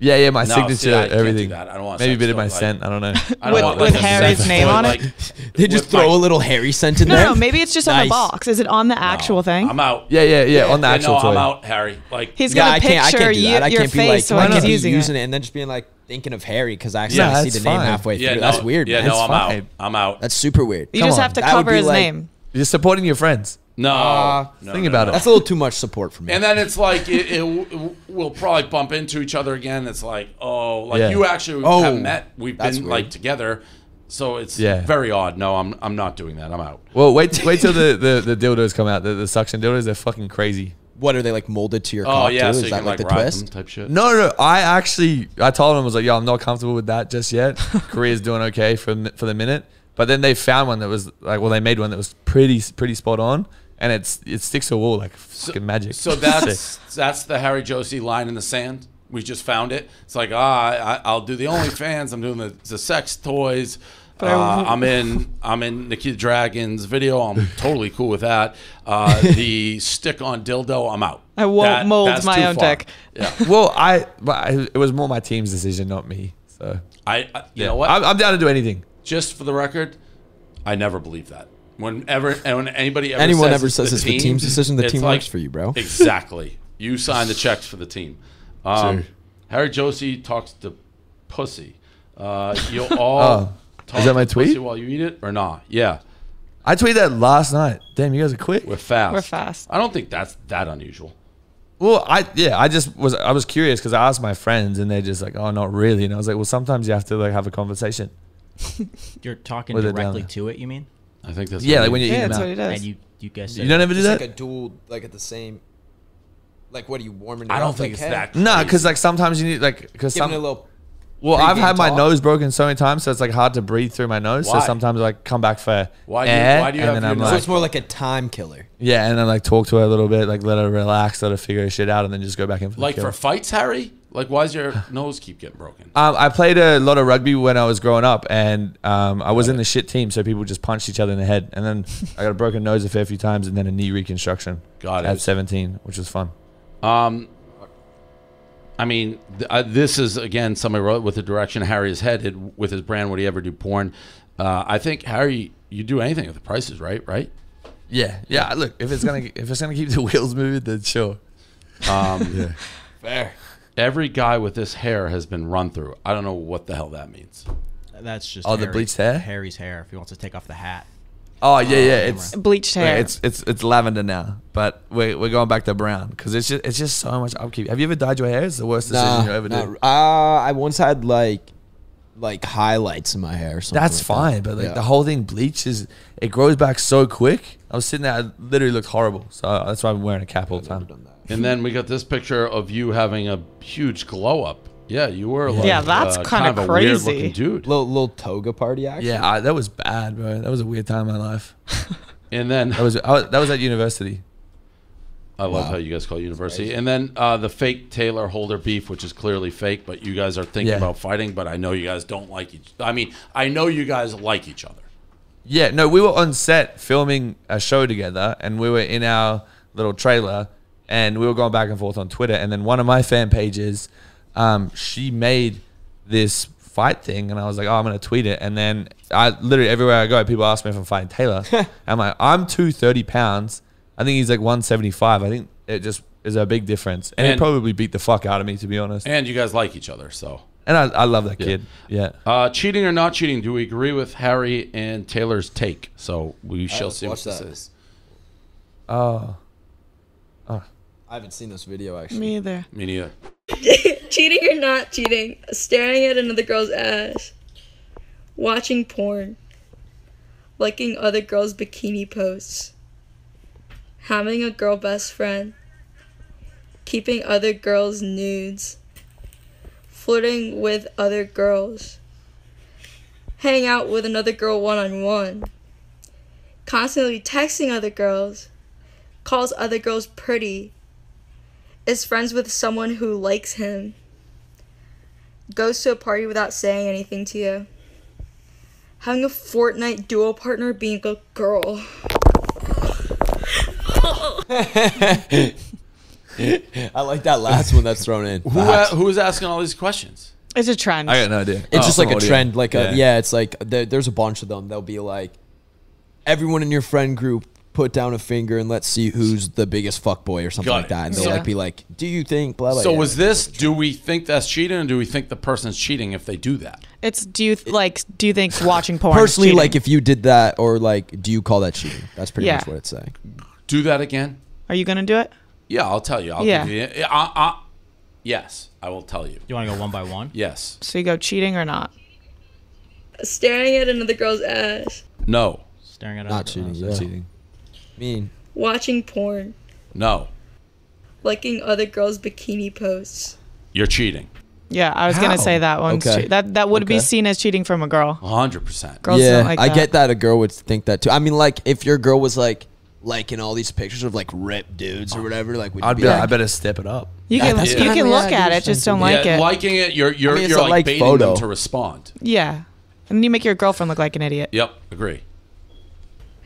Yeah, yeah, my No, signature, see, I can't do everything. that. I don't want Maybe a bit of my toy, like- scent. I don't know. I don't With- want, with like, a Harry's sex name toy, on it? like, They just with throw my- a little Harry scent in No, there. no, maybe it's just on Nice. the box. Is it on the actual thing? I'm out. Yeah, yeah, yeah. on the Yeah, actual no, toy. I'm out, Harry. Like He's Yeah, gonna I can't. I picture can't do you, that. I your can't be face like. when I he's can't be using using it. it and then just being like thinking of Harry because I Yeah, see that's the name halfway yeah, through. no, That's weird. Yeah, man. no, It's I'm fine. out. I'm out. That's super weird. You Come just on. have to That would cover be his like- name. You're supporting your friends. No, Uh, no, think no, about no. it. That's a little too much support for me. And then it's like it, it w- we'll probably bump into each other again. It's like oh, like Yeah. you actually Oh, have met. We've been weird. like together, so it's Yeah. very odd. No, I'm I'm not doing that. I'm out. Well, wait, wait till the, the, the dildos come out. The, the suction dildos, they're fucking crazy. what are they like molded to your Oh cock yeah, too? so Is you that can like like, the twist? type shit. No, no, no. I actually, I told him I was like, "Yo, I'm not comfortable with that just yet. Korea's doing okay for for the minute." But then they found one that was like, well, they made one that was pretty pretty spot on, and it's it sticks to a wall like fucking magic. So that's that's the Harry Jowsey line in the sand. We just found it. It's like ah, I, I'll do the OnlyFans. I'm doing the, the sex toys. Uh, I'm in I'm in Nikita Dragun's video. I'm totally cool with that. Uh, the stick on dildo. I'm out. I won't That- mold my own far. dick. Yeah, well, I, but I it was more my team's decision, not me. So I, I you yeah. know what? I'm, I'm down to do anything. just for the record, I never believed that. Whenever and when anybody ever Anyone says ever it's says it's the team's decision, the it's team works for you, bro. Exactly. You sign the checks for the team. Um, Sure. Harry Jowsey talks to pussy. Uh, you'll all Oh. talk Is that my to pussy tweet? while you eat it or not? Yeah, I tweeted that last night. Damn, you guys are quick. we're fast. We're fast. I don't think that's that unusual. Well, I yeah, I just was I was curious because I asked my friends and they're just like, oh, not really. And I was like, well, sometimes you have to like have a conversation. You're talking With directly there. to it. You mean? I think that's Yeah, like when you eat Yeah, them that's out. what he does. And you you guys. You don't ever do that? like a dual, like at the same. Like what are you warming? It I don't up? think like, it's hey, that. Nah, because like sometimes you need like because Giving some it a little. well I've pregame had my talk. nose broken so many times so it's like hard to breathe through my nose. Why? So sometimes I like come back for Why do you- air why do you and have then your I'm So like it's more like a time killer. yeah, and then like talk to her a little bit, like let her relax, let her figure her shit out, and then just go back in for the like kill. for fights, Harry. Like, why does your nose keep getting broken? Um, I played a lot of rugby when I was growing up, and um, I was in the shit team, so people just punched each other in the head. And then I got a broken nose a fair few times, and then a knee reconstruction Got it. at 17, which was fun. Um, I mean, th- uh, this is again somebody wrote with the direction Harry is headed with his brand. Would he ever do porn? Uh, I think Harry, you do anything if the price is right, right? Yeah, yeah. Look, if it's gonna if it's gonna keep the wheels moving, then sure. Um, Yeah. Fair. Every guy with this hair has been run through. I don't know what the hell that means. That's just Oh, the Harry- bleached hair? Harry's hair. If he wants to take off the hat. Oh yeah, yeah. It's Bleached wait, hair. It's it's it's lavender now, but we're we're going back to brown because it's just it's just so much upkeep. Have you ever dyed your hair? It's the worst decision Nah, you ever nah, did. uh, I once had like, like highlights in my hair. Or something That's like fine, that. but like Yeah. the whole thing bleaches, it grows back so quick. I was sitting there, I literally looked horrible. So that's why I'm wearing a cap all the time. And then we got this picture of you having a huge glow up. Yeah, you were like Yeah, that's uh, kinda kind of a weird crazy. looking dude. little little toga party action. Yeah, I, that was bad, bro. That was a weird time in my life. And then That was I was, that was at university. I love how you guys call it university. And then uh, the fake Taylor Holder beef, which is clearly fake, but you guys are thinking Yeah. about fighting. But I know you guys don't like each. I mean, I know you guys like each other. Yeah, no, we were on set filming a show together, and we were in our little trailer, and we were going back and forth on Twitter. And then one of my fan pages, um, she made this fight thing, and I was like, "Oh, I'm gonna tweet it." And then I literally everywhere I go, people ask me if I'm fighting Taylor. I'm like, "I'm 230 pounds. I think he's like 175. I think it just is a big difference, and, And- he probably beat the fuck out of me, to be honest. And, And you guys like each other, so. And I, I love that kid. Yeah. Uh, cheating or not cheating? Do we agree with Harry and Taylor's take? So we shall see what watch this that. is. Oh. I haven't seen this video actually. Me either. Me neither. cheating or not cheating, staring at another girl's ass, watching porn, liking other girls' bikini posts, having a girl best friend, keeping other girls' nudes, flirting with other girls, hang out with another girl one on one, constantly texting other girls, calls other girls pretty, is friends with someone who likes him, goes to a party without saying anything to you, having a Fortnite duo partner being a girl. I like that last one that's thrown in. Who, uh, a- who is asking all these questions? It's a trend. I got no idea. It's Oh, just like a audio. trend. Like a Yeah. yeah, it's like there, there's a bunch of them. They'll be like, everyone in your friend group put down a finger and let's see who's the biggest fuck boy or something Got like it. that. And they'll Yeah. like be like, do you think blah blah. So yeah. was this? Do we think that's cheating, or do we think the person's cheating if they do that? It's do you th- like do you think watching porn personally cheating? like if you did that or like do you call that cheating? That's pretty Yeah. much what it's saying. Do that again? Are you gonna do it? Yeah, I'll tell you. I'll Yeah. give you. I, I, yes, I will tell you. You want to go one by one? Yes. So you go cheating or not? Staring at another girl's ass, No. Staring at Not girls. cheating. Yeah. Cheating. Mean watching porn, No. liking other girls' bikini posts. You're cheating. Yeah, I was How? gonna say that one. Okay. That that would be seen as cheating from a girl. hundred percent. Girls yeah, don't like I that. get that a girl would think that too. I mean, like if your girl was like liking all these pictures of like ripped dudes or whatever, like would I'd be be. like, I better step it up. You can that's you can look at it, just don't like yeah, it. liking it, you're you're I mean, you're like like baiting photo. them to respond. yeah, and you make your girlfriend look like an idiot. Yep, agree.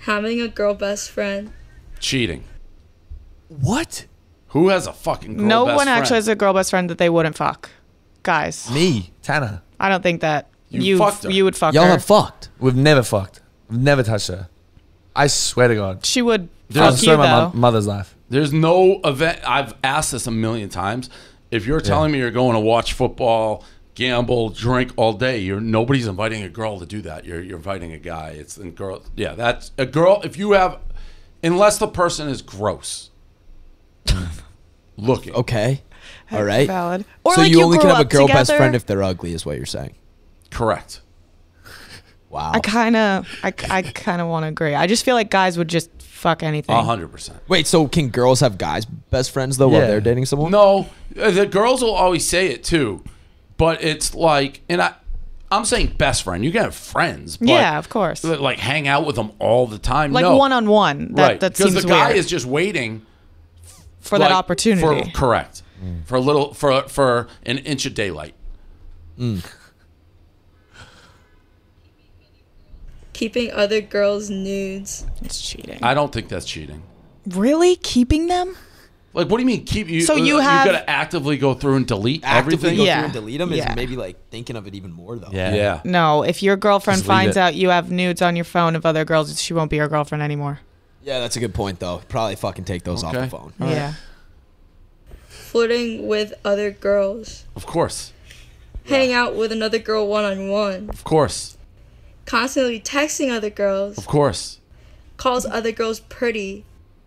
Having a girl best friend. Cheating. What? Who has a fucking girl no best one friend? actually has a girl best friend that they wouldn't fuck. Guys, Me, Tana. I don't think that You you fucked her. you would fuck y'all her. have fucked. We've never fucked. We've never touched her. I swear to God. She would I fuck swear you my though. mo- mother's life. There's no event. I've asked this a million times. If you're telling me you're going to watch football, gamble, drink all day, you're nobody's inviting a girl to do that. You're you're inviting a guy. It's a girl. Yeah, that's a girl. If you have, unless the person is gross, looking. Okay. All right. Valid. Or so like you, you only can have a up girl best friend if they're ugly, is what you're saying. Correct. Wow. I kind of, I, I kind of want to agree. I just feel like guys would just fuck anything. A hundred percent. Wait, so can girls have guys best friends though while they're dating someone? No, uh, the girls will always say it too, but it's like, and I, I'm saying best friend. You can have friends. But Yeah, of course. Like hang out with them all the time. Like no. one on one. That right? that Because the guy weird. is just waiting for that opportunity. For, correct. For a little, for for an inch of daylight. Mm. Keeping other girls' nudes. it's cheating. I don't think that's cheating. really keeping them? Like, what do you mean keep you? So you uh, have- you gotta actively go through and delete Actively everything. go Yeah. through and delete them Yeah. is maybe like thinking of it even more though. Yeah. Yeah. No. If your girlfriend Just finds it. out you have nudes on your phone of other girls, she won't be your girlfriend anymore. Yeah, that's a good point though. Probably fucking take those off the phone. yeah. Flirting with other girls. Of course. Hang out with another girl one on one. Of course. Constantly texting other girls. Of course. Calls other girls pretty.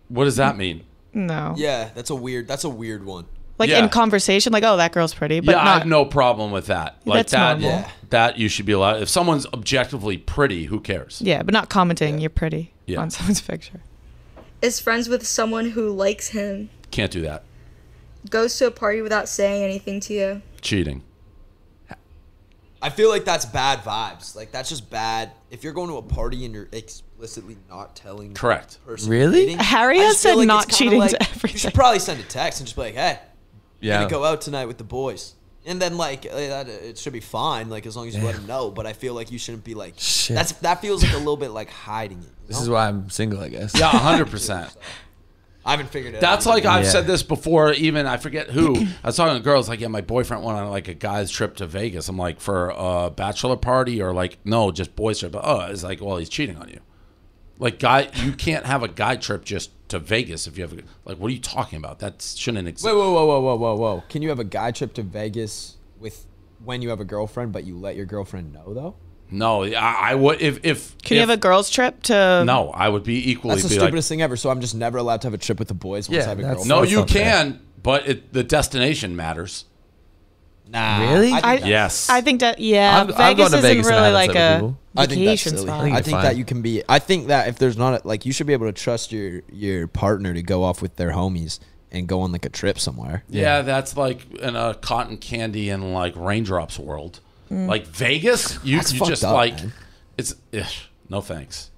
What does that mean? No. Yeah, that's a weird. That's a weird one. Like Yeah. in conversation, like, oh, that girl's pretty, but yeah, I have no problem with that. Like That's that. normal. Yeah. That you should be allowed. If someone's objectively pretty, who cares? Yeah, but not commenting. You're pretty Yeah. on someone's picture. Is friends with someone who likes him. Can't do that. Goes to a party without saying anything to you. Cheating. I feel like that's bad vibes. Like that's just bad. If you're going to a party and you're explicitly not telling the Correct. person Really? you're Harry has said like not cheating like, to You should probably send a text and just be like, "Hey, Yeah. gonna go out tonight with the boys," and then like uh, it should be fine. Like as long as you let him know. But I feel like you shouldn't be like Shit. that's that feels like a little bit like hiding it. you This know? is why I'm single, I guess. Yeah, hundred percent. I haven't figured it out. That's like I've Yeah. said this before. Even I forget who. I was talking to girls like, yeah, my boyfriend went on like a guy's trip to Vegas. I'm like, for a bachelor party or like, no, just boys trip. But, Oh, it's like, well, he's cheating on you. Like, guy, you can't have a guy trip just to Vegas if you have a, like, what are you talking about? That shouldn't exist. Wait, whoa, whoa, whoa, whoa, whoa, whoa! Can you have a guy trip to Vegas with when you have a girlfriend, but you let your girlfriend know though? No, I, I would if if Can you have a girls' trip to? no, I would be equally That's the stupidest like, thing ever. So I'm just never allowed to have a trip with the boys once Yeah, I have a that's- girlfriend. no, you not can, but it, the destination matters. Nah, Really? I think, I- that- Yes, I think that yeah, I've- I've Vegas gone to isn't Vegas really like slept with a people. I think that's vacation silly. spot. I you're think that you can be. I think that if there's not a, like, you should be able to trust your your partner to go off with their homies and go on like a trip somewhere. Yeah, that's like in a cotton candy and like raindrops world. Mm. Like Vegas, you, you just up, like man. it's ugh, no thanks.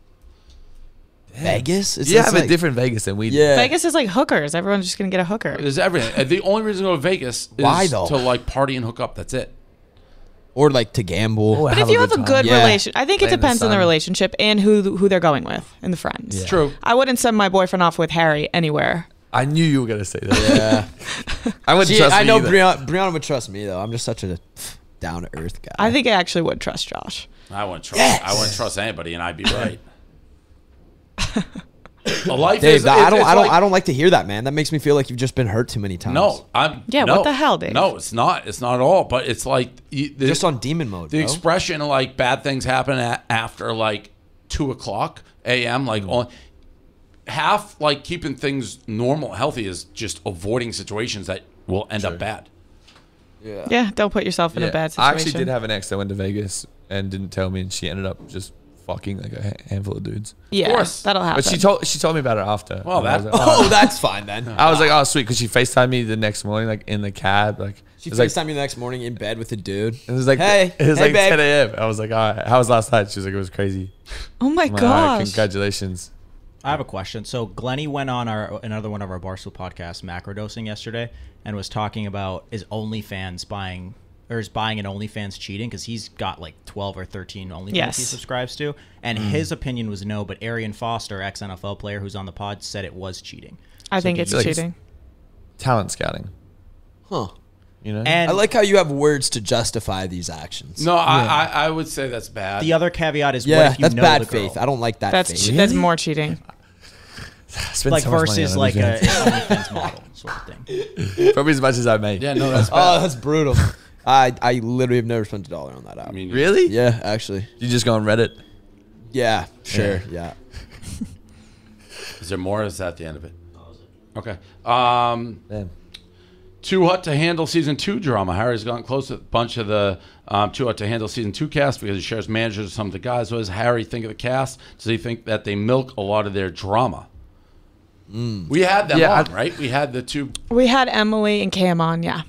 Vegas. It's You just have a different Vegas than we do. Yeah. Vegas is like hookers. Everyone's just gonna get a hooker. There's everything. Uh, the only reason to go to Vegas is Why, though? to like party and hook up. That's it. or like to gamble. Oh, But if you have a time. good Yeah. relation, I think it Play in the depends on the relationship and who who they're going with and the friends. True. I wouldn't send my boyfriend off with Harry anywhere. I knew you were gonna say that. Yeah. I wouldn't She, trust I know either. Brianna, Brianna would trust me though. I'm just such a down to earth guy. I think I actually would trust Josh. I wouldn't trust. Yes. I wouldn't trust anybody, and I'd be right. A life Dave, is. that- I don't. I don't. like- I don't like to hear that, man. That makes me feel like you've just been hurt too many times. No, I'm. Yeah, no, what the hell, Dave? No, it's not. It's not at all. But it's like the, just on demon mode. the bro. expression like bad things happen at, after like two o'clock a.m. Like Mm. on half like keeping things normal, healthy is just avoiding situations that will end up bad. Yeah, Yeah. don't put yourself in Yeah. a bad situation. I actually did have an ex that went to Vegas and didn't tell me, and she ended up just fucking like a handful of dudes. yeah, of course. that'll happen. But she told she told me about it after. Well, And I was that- like, oh. Oh, that's fine then. I was like, oh sweet, because she Facetimed me the next morning, like in the cab, like She it was like FaceTimed me the next morning in bed with a dude. it was like Hey, it was hey, like babe. 10 a.m. I was like, all right, how was last night? She was like, it was crazy. oh my I'm like, "All right, congratulations. I have a question. So Glenny went on our another one of our Barstool podcasts, macrodosing yesterday, and was talking about is OnlyFans buying or is buying an OnlyFans cheating because he's got like twelve or thirteen OnlyFans Yes. he subscribes to, and mm. his opinion was no, but Arian Foster, ex NFL player who's on the pod, said it was cheating. I think it's you- like it's- cheating. Talent scouting. Huh. You know. And I like how you have words to justify these actions. No, I, I, I would say that's bad. the other caveat is what Yeah, if you that's know bad the girl? faith. I don't like that That's faith. that's more cheating. Spend like so versus like a OnlyFans. an OnlyFans model sort of thing. probably as much as I made. yeah, no, that's bad. Oh, that's brutal. I I literally have never spent a dollar on that app. I mean, Really? yeah, actually. You just go on Reddit. Yeah, sure. Yeah. is there more? Or is that the end of it? Okay. Um, Damn. Too Hot to Handle season two drama. Harry's gotten close to a bunch of the um, Too Hot to Handle season two cast because he shares managers with some of the guys. What does Harry think of the cast? Does he think that they milk a lot of their drama? We had them Yeah, on, I- right? We had the two. We had Emily and Cam on. Yeah.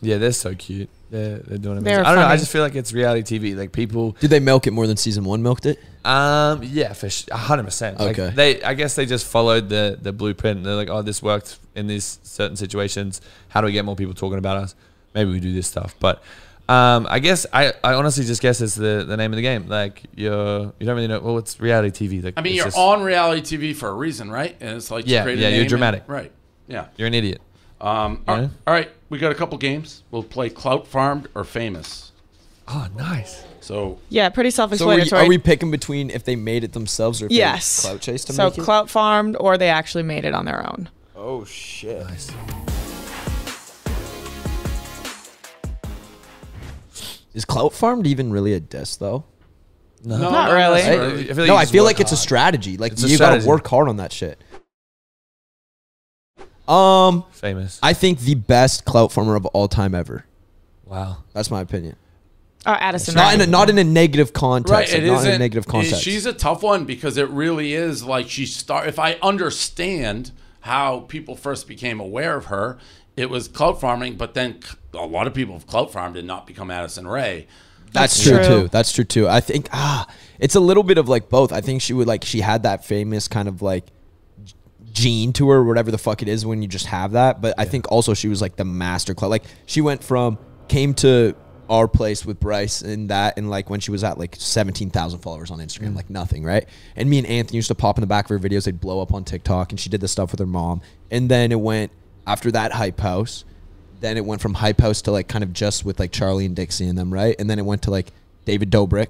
Yeah, they're so cute. They're, they're doing amazing. They're I don't know. I just feel like it's reality TV. Like people, Did they milk it more than season one milked it? um, yeah, for hundred percent. Like Okay. They, I guess they just followed the the blueprint. They're like, oh, this worked in these certain situations. How do we get more people talking about us? Maybe we do this stuff. But um, I guess I, I honestly just guess it's the, the name of the game. Like you're you don't really know. Well, it's reality TV. Like I mean, it's you're just- on reality TV for a reason, right? And it's like to Yeah, create a yeah, you're name and- dramatic. right? Yeah. You're an idiot. Um, Yeah. all, all right, we got a couple games. We'll play Clout Farmed or Famous. Oh, nice. So Yeah. Pretty So are, you, self-explanatory. are we picking between if they made it themselves or if yes. they clout chase to so make it? So clout farmed or they actually made it on their own. oh shit. Nice. Is clout farmed even really a diss though? No, Not really. necessarily. I feel like no, I feel work like it's a strategy. Like It's you gotta work hard on that shit. Um, famous. I think the best clout farmer of all time ever. Wow. That's my opinion. Oh, Addison. Not Rae. in a, not in a negative context. right, like, it not in a negative context. She's a tough one because it really is like she start. If I understand how people first became aware of her, it was clout farming. But then a lot of people have clout farmed and not become Addison Rae. That's, That's true, true. too. That's true too. I think ah, it's a little bit of like both. I think she would like she had that famous kind of like g- gene to her, whatever the fuck it is when you just have that. But I think also she was like the master clout. Like she went from came to our place with Bryce and that and like when she was at like 17,000 followers on Instagram, mm. like nothing, right? And me and Anthony used to pop in the back of her videos, they'd blow up on TikTok and she did this stuff with her mom. And then it went after that hype house, then it went from hype house to like kind of just with like Charlie and Dixie and them, right? And then it went to like David Dobrik.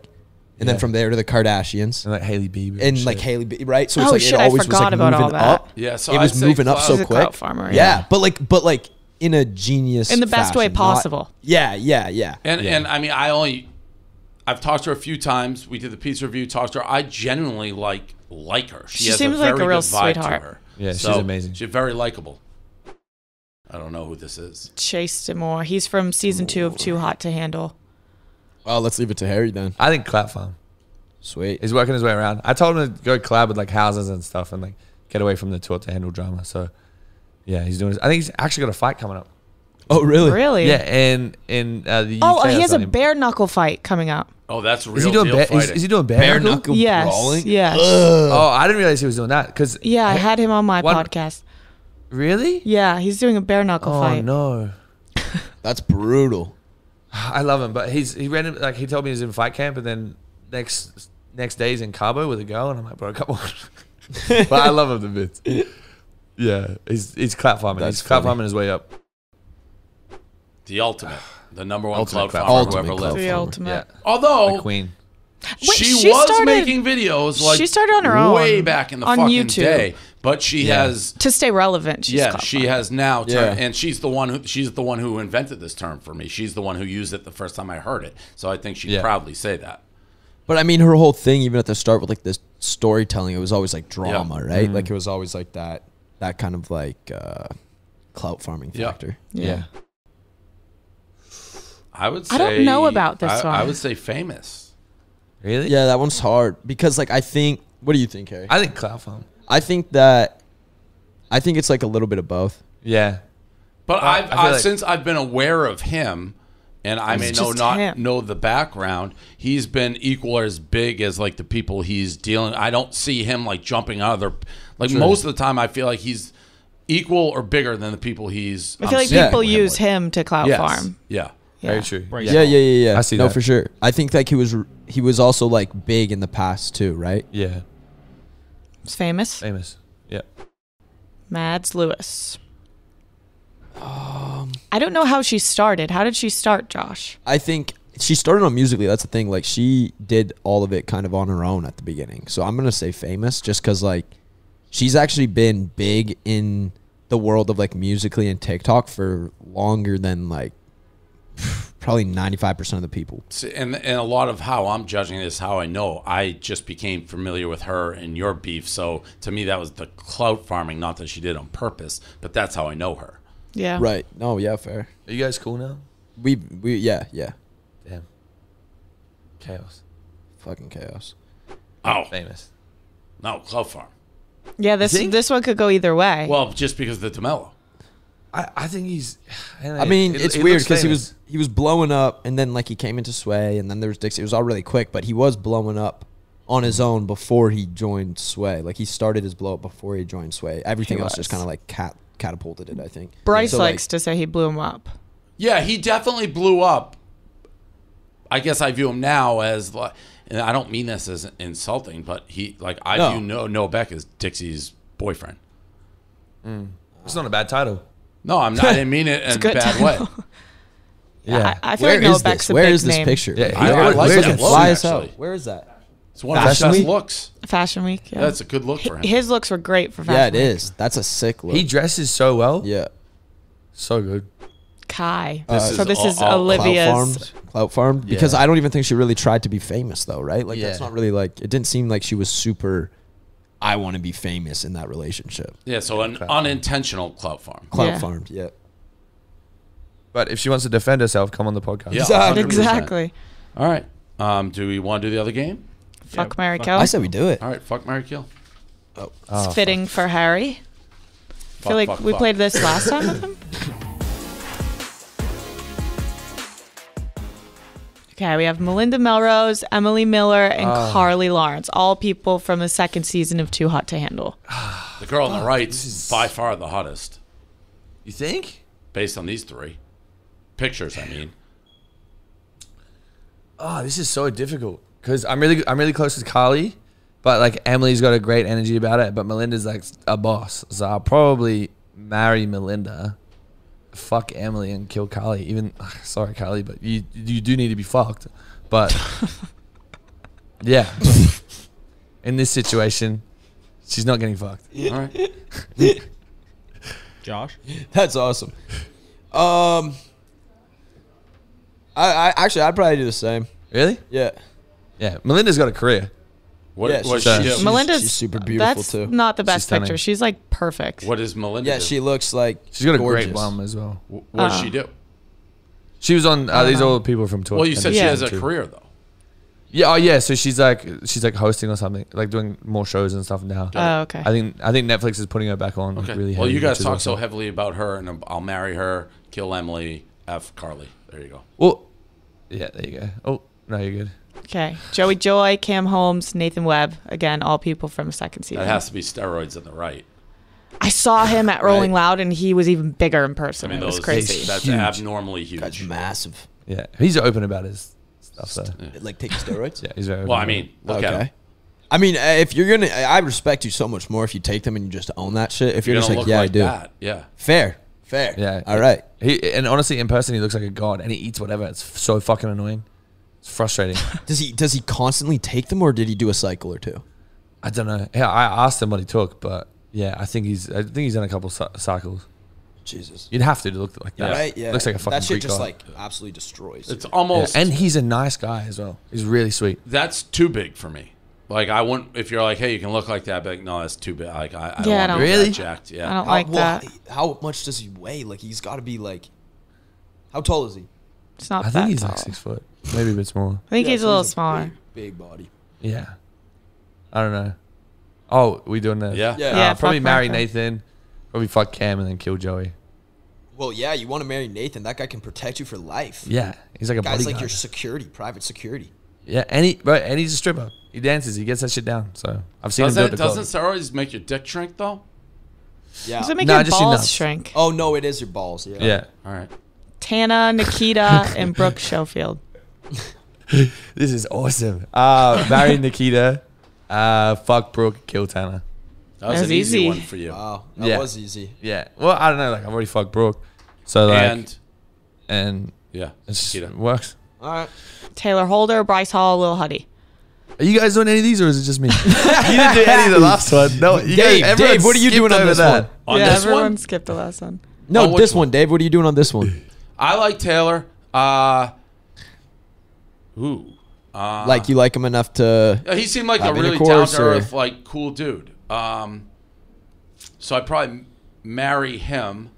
And then from there to the Kardashians. And like Hailey Bieber. And shit. like Haley, B- right? So it's Oh, like shit, it I always was forgot like about all moving that. up. Yeah, so it was I'd say moving up so She's a quick. clout farmer, yeah. yeah. but like, but like in a genius, In the best way fashion, not- possible. yeah, yeah, yeah. And and I mean, I only I've talked to her a few times. We did the pizza review. Talked to her. I genuinely like like her. She, She has seems a like a real sweetheart. to her. Yeah, she's amazing. She's very likable. I don't know who this is. Chase DeMoor. He's from season two of Too Hot to Handle. Well, let's leave it to Harry then. I think Clap Farm. Sweet. He's working his way around. I told him to go collab with like houses and stuff and like get away from the tour to handle drama. So yeah, he's doing. His, I think he's actually got a fight coming up. Oh, really? Really? Yeah, and in uh, the Oh, UK he has a something. bare knuckle fight coming up. Oh, that's real Is he doing deal bare? Is, is he doing bare, Bare knuckle? knuckle Yes. brawling. Yes. Oh, I didn't realize he was doing that. Cause Yeah, I had him on my One- podcast. really? Yeah, he's doing a bare knuckle Oh fight. Oh no. That's brutal. I love him, but he's he ran like he told me he's in fight camp, and then next next day he's in Cabo with a girl, and I'm like, bro, come on. but I love him the bits. Yeah, he's he's clap farming. That's he's clap funny. farming his way up. the ultimate, the number one Ultimate cloud clout farmer farmer. who ever lived. the ultimate. Yeah, Although the queen. Wait, she, she was started- making videos like she started on her own way back in the on fucking YouTube. day, but she Yeah. has To stay relevant, she's yeah, she farmer. has now turned, Yeah. and she's the one who she's the one who invented this term for me. She's the one who used it the first time I heard it, so I think she'd Yeah. proudly say that. But I mean, her whole thing, even at the start with like this storytelling, it was always like drama, Yeah. right? Mm. Like it was always like that, that kind of like uh, clout farming Yeah. factor. Yeah. I would. Say, I don't know about this I, I would say famous. Really? Yeah, that one's hard because like I think. What do you think, Harry? I think clap farm. I think that. I think it's like a little bit of both. Yeah. But Well, I've, I I've like- since I've been aware of him, and I may It's know not him. know the background. He's been equal or as big as like the people he's dealing. I don't see him like jumping out of their like most of the time. I feel like he's equal or bigger than the people he's. I feel like people him use with. him to clout Yes. farm. Yeah. Yeah. Very true. Right. Yeah, yeah, yeah, yeah. I see no, that. for sure. I think like he was he was also like big in the past too, right? Yeah. He's famous. Famous. Yeah. Mads Lewis. Um, I don't know how she started. How did she start, Josh? I think she started on Musical.ly. That's the thing. Like she did all of it kind of on her own at the beginning. So I'm gonna say famous, just because like she's actually been big in the world of like Musical.ly and TikTok for longer than like probably 95 percent of the people. And and a lot of how I'm judging this, how I know, I just became familiar with her and your beef. So to me, that was the clout farming. Not that she did on purpose, but that's how I know her. Yeah. Right. No. Yeah. Fair. Are you guys cool now? We we yeah yeah. Damn. Chaos. Fucking chaos. Oh, Famous. no, clout farm. Yeah, this this one could go either way. Well, just because of the D'Amelio. I, I think he's. I mean, it- it's it weird because he was he was blowing up, and then like he came into Sway, and then there was Dixie. It was all really quick, but he was blowing up on his own before he joined Sway. Like he started his blow up before he joined Sway. Everything He else just kind of like cat catapulted it. I think. Bryce So, like, likes to say he blew him up. Yeah, he definitely blew up. I guess I view him now as like, and I don't mean this as insulting, but he like I No. view Noah, Noah Beck as Dixie's boyfriend. Mm. It's not a bad title. No, I'm not. I didn't mean it in a good bad way. title. Yeah. I, I feel Where like is Beck's this? a Where big is this name. picture? Yeah, I- I Where- like where's that it? look, Fly as hell. actually. Where is that? It's one of his Fashion best Week? looks. Fashion Week. Yeah. That's a good look for him. His looks were great for Fashion Yeah, it Week. is. That's a sick look. He dresses so well. yeah. So good. Kai. This uh, so is this all- is all Olivia's. Clout farmed. Clout farmed. Because Yeah. I don't even think she really tried to be famous though, right? Like that's Yeah. not really like it didn't seem like she was super. I want to be famous in that relationship. Yeah, so an unintentional clout farm. Clout Yeah. farmed. Yeah. But if she wants to defend herself, come on the podcast. Yeah, Exactly. 100%. Exactly. All right. Um, do we want to do the other game? Fuck Yeah, Marry Kill. I said we do it. All right. Fuck Marry Kill. Oh, It's fitting for Harry. I Fuck, feel like fuck, we fuck. played this last time with him. Okay, we have Melinda Melrose, Emily Miller, and Ah. Carly Lawrence, all people from the second season of Too Hot to Handle. The girl on the right is by far the hottest, You think? based on these three pictures. I mean, Oh, this is so difficult because I'm really I'm really close with Carly, but like Emily's got a great energy about it, but Melinda's like a boss, so I'll probably marry Melinda, fuck Emily, and kill Carly. Even sorry, Carly, but you you do need to be fucked, but yeah, in this situation, she's not getting fucked. all right. Josh. That's awesome. Um, I, I actually I'd probably do the same. Really? Yeah. Yeah, Melinda's got a career. What, Yeah, what she's- she she's- Melinda's she's super beautiful, That's too. not the best stunning. picture. She's like perfect. What is does Melinda? Yeah, do? she looks like She's got a gorgeous. great bum as well. Wh- What does Uh, she do? She was on. Uh, these know. all people from Talk. Well, you said she Yeah. has a career though. Yeah, oh yeah. So she's like she's like hosting or something, like doing more shows and stuff now. Oh, okay. I think I think Netflix is putting her back on. Okay. Really. well, heavy, you guys which is talk so heavily about her, and I'll marry her, kill Emily, f Carly. There you go. Well, yeah. There you go. Oh no, you're good. Okay. Joey Joy, Cam Holmes, Nathan Webb. Again, all people from the second season. That has to be steroids on the right. I saw him at Rolling Loud, and he was even bigger in person. I mean, it was crazy. That's Huge. abnormally huge. That's massive. Yeah, he's open about his stuff. So Like taking steroids. yeah, he's very. Well, I open about mean, look at him. okay. I mean, uh, if you're gonna, I I respect you so much more if you take them and you just own that shit. If you're, You're just like, yeah, like I do. that. Yeah. Fair, fair. Yeah. All right. He and honestly, in person, he looks like a god, and he eats whatever. It's so fucking annoying. It's frustrating. Does he does he constantly take them or did he do a cycle or two? I don't know. Yeah, I asked him what he took, but yeah, I think he's. I think he's done a couple cycles. Jesus. You'd have to to look like that. Right? Yeah. Looks like a fucking That shit Greek just god. like absolutely destroys. It's you. Yeah, almost and he's a nice guy as well. He's really sweet. that's too big for me. Like I wouldn't if you're like, hey, you can look like that, but like, no, that's too big. Like I, I Yeah, I don't want to don't- be Really? that jacked. Yeah. I don't How, like well, that. How much does he weigh? Like he's got to be like. How tall is he? It's not I that think he's tall. like six foot, maybe a bit smaller. I think Yeah, he's a little big- smaller. Big, body. Yeah. I don't know. Oh, we doing that? Yeah. Yeah. Uh, Yeah, probably marry Marco. Nathan. Probably fuck Cam and then kill Joey. Well, yeah, you want to marry Nathan. That guy can protect you for life. Yeah, he's like a Guy's bodyguard. like your security, private security. yeah, and he right, and he's a stripper. He dances. He gets that shit down. So I've seen him do it. Doesn't to steroids make your dick shrink though? Yeah. Does it make Nah, your just balls nuts. shrink? Oh no, it is your balls. Yeah. Yeah, All right. Tana, Nikita, and Brooke Schofield. this is awesome. Uh, marry Nikita. Uh, fuck Brooke. Kill Tana. That was That was an easy, easy. one for you. Wow, that Yeah. was easy. Yeah. Well, I don't know. Like I've already fucked Brooke. So like, and and yeah, it's, Kita. it works. All right. Taylor Holder, Bryce Hall, Lil Huddy. Are you guys doing any of these, or is it just me? you didn't do any of the last one. No, you Dave, guys, everyone Dave, what are you skipped doing on over this that. one? on yeah, this everyone one. skipped the last one. No, On which this one? one, Dave. What are you doing on this one? I like Taylor. Uh, ooh. Uh, like you like him enough to? He seemed like a really intercourse, down to earth, like cool dude. Um, so I'd probably marry him.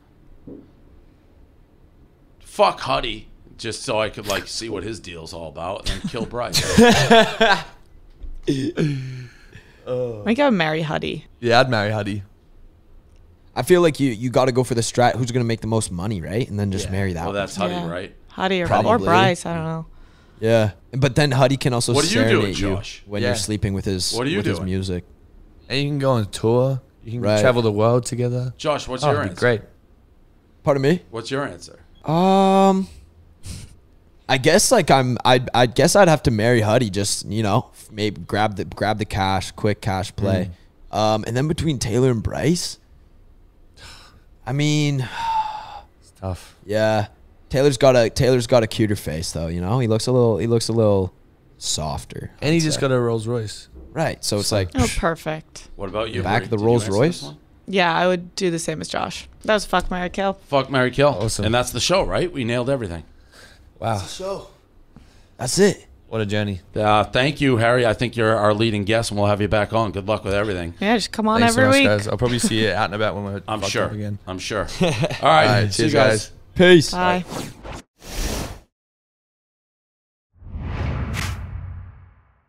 Fuck Huddy, just so I could like see what his deal's all about, and then kill Bryce. I gotta marry Huddy. Yeah, I'd marry Huddy. I feel like you you got to go for the strat. Who's gonna make the most money, right? And then just Yeah. marry that. well, one. that's Huddy, Yeah. right? Huddy or, or Bryce. I don't know. Yeah, but then Huddy can also What are you doing, serenade you Josh? when Yeah. you're sleeping with his What are you with his music. And you can go on tour. You can Right. travel the world together. Josh, what's Oh, your it'd be answer? great. Pardon me. What's your answer? Um, I guess like I'm. I I guess I'd have to marry Huddy. Just you know, maybe grab the grab the cash, quick cash play. Um, and then between Taylor and Bryce, I mean, It's tough. yeah, Taylor's got a Taylor's got a cuter face though. You know, he looks a little he looks a little softer. And he just got a Rolls Royce. right. So it's like Oh, perfect. What about you? Back Bri? of the Did Rolls Royce? Yeah, I would do the same as Josh. That was fuck Marry Kill. Fuck Marry Kill. Awesome. And that's the show, right? We nailed everything. Wow. that's show. That's it. What a journey. Uh, thank you, Harry. I think you're our leading guest, and we'll have you back on. Good luck with everything. Yeah, just come on Thanks so every much, week. guys. I'll probably see you out and about when we're I'm sure. up again. I'm sure. All right. All right, see you cheers, guys. guys. Peace. Bye. Bye.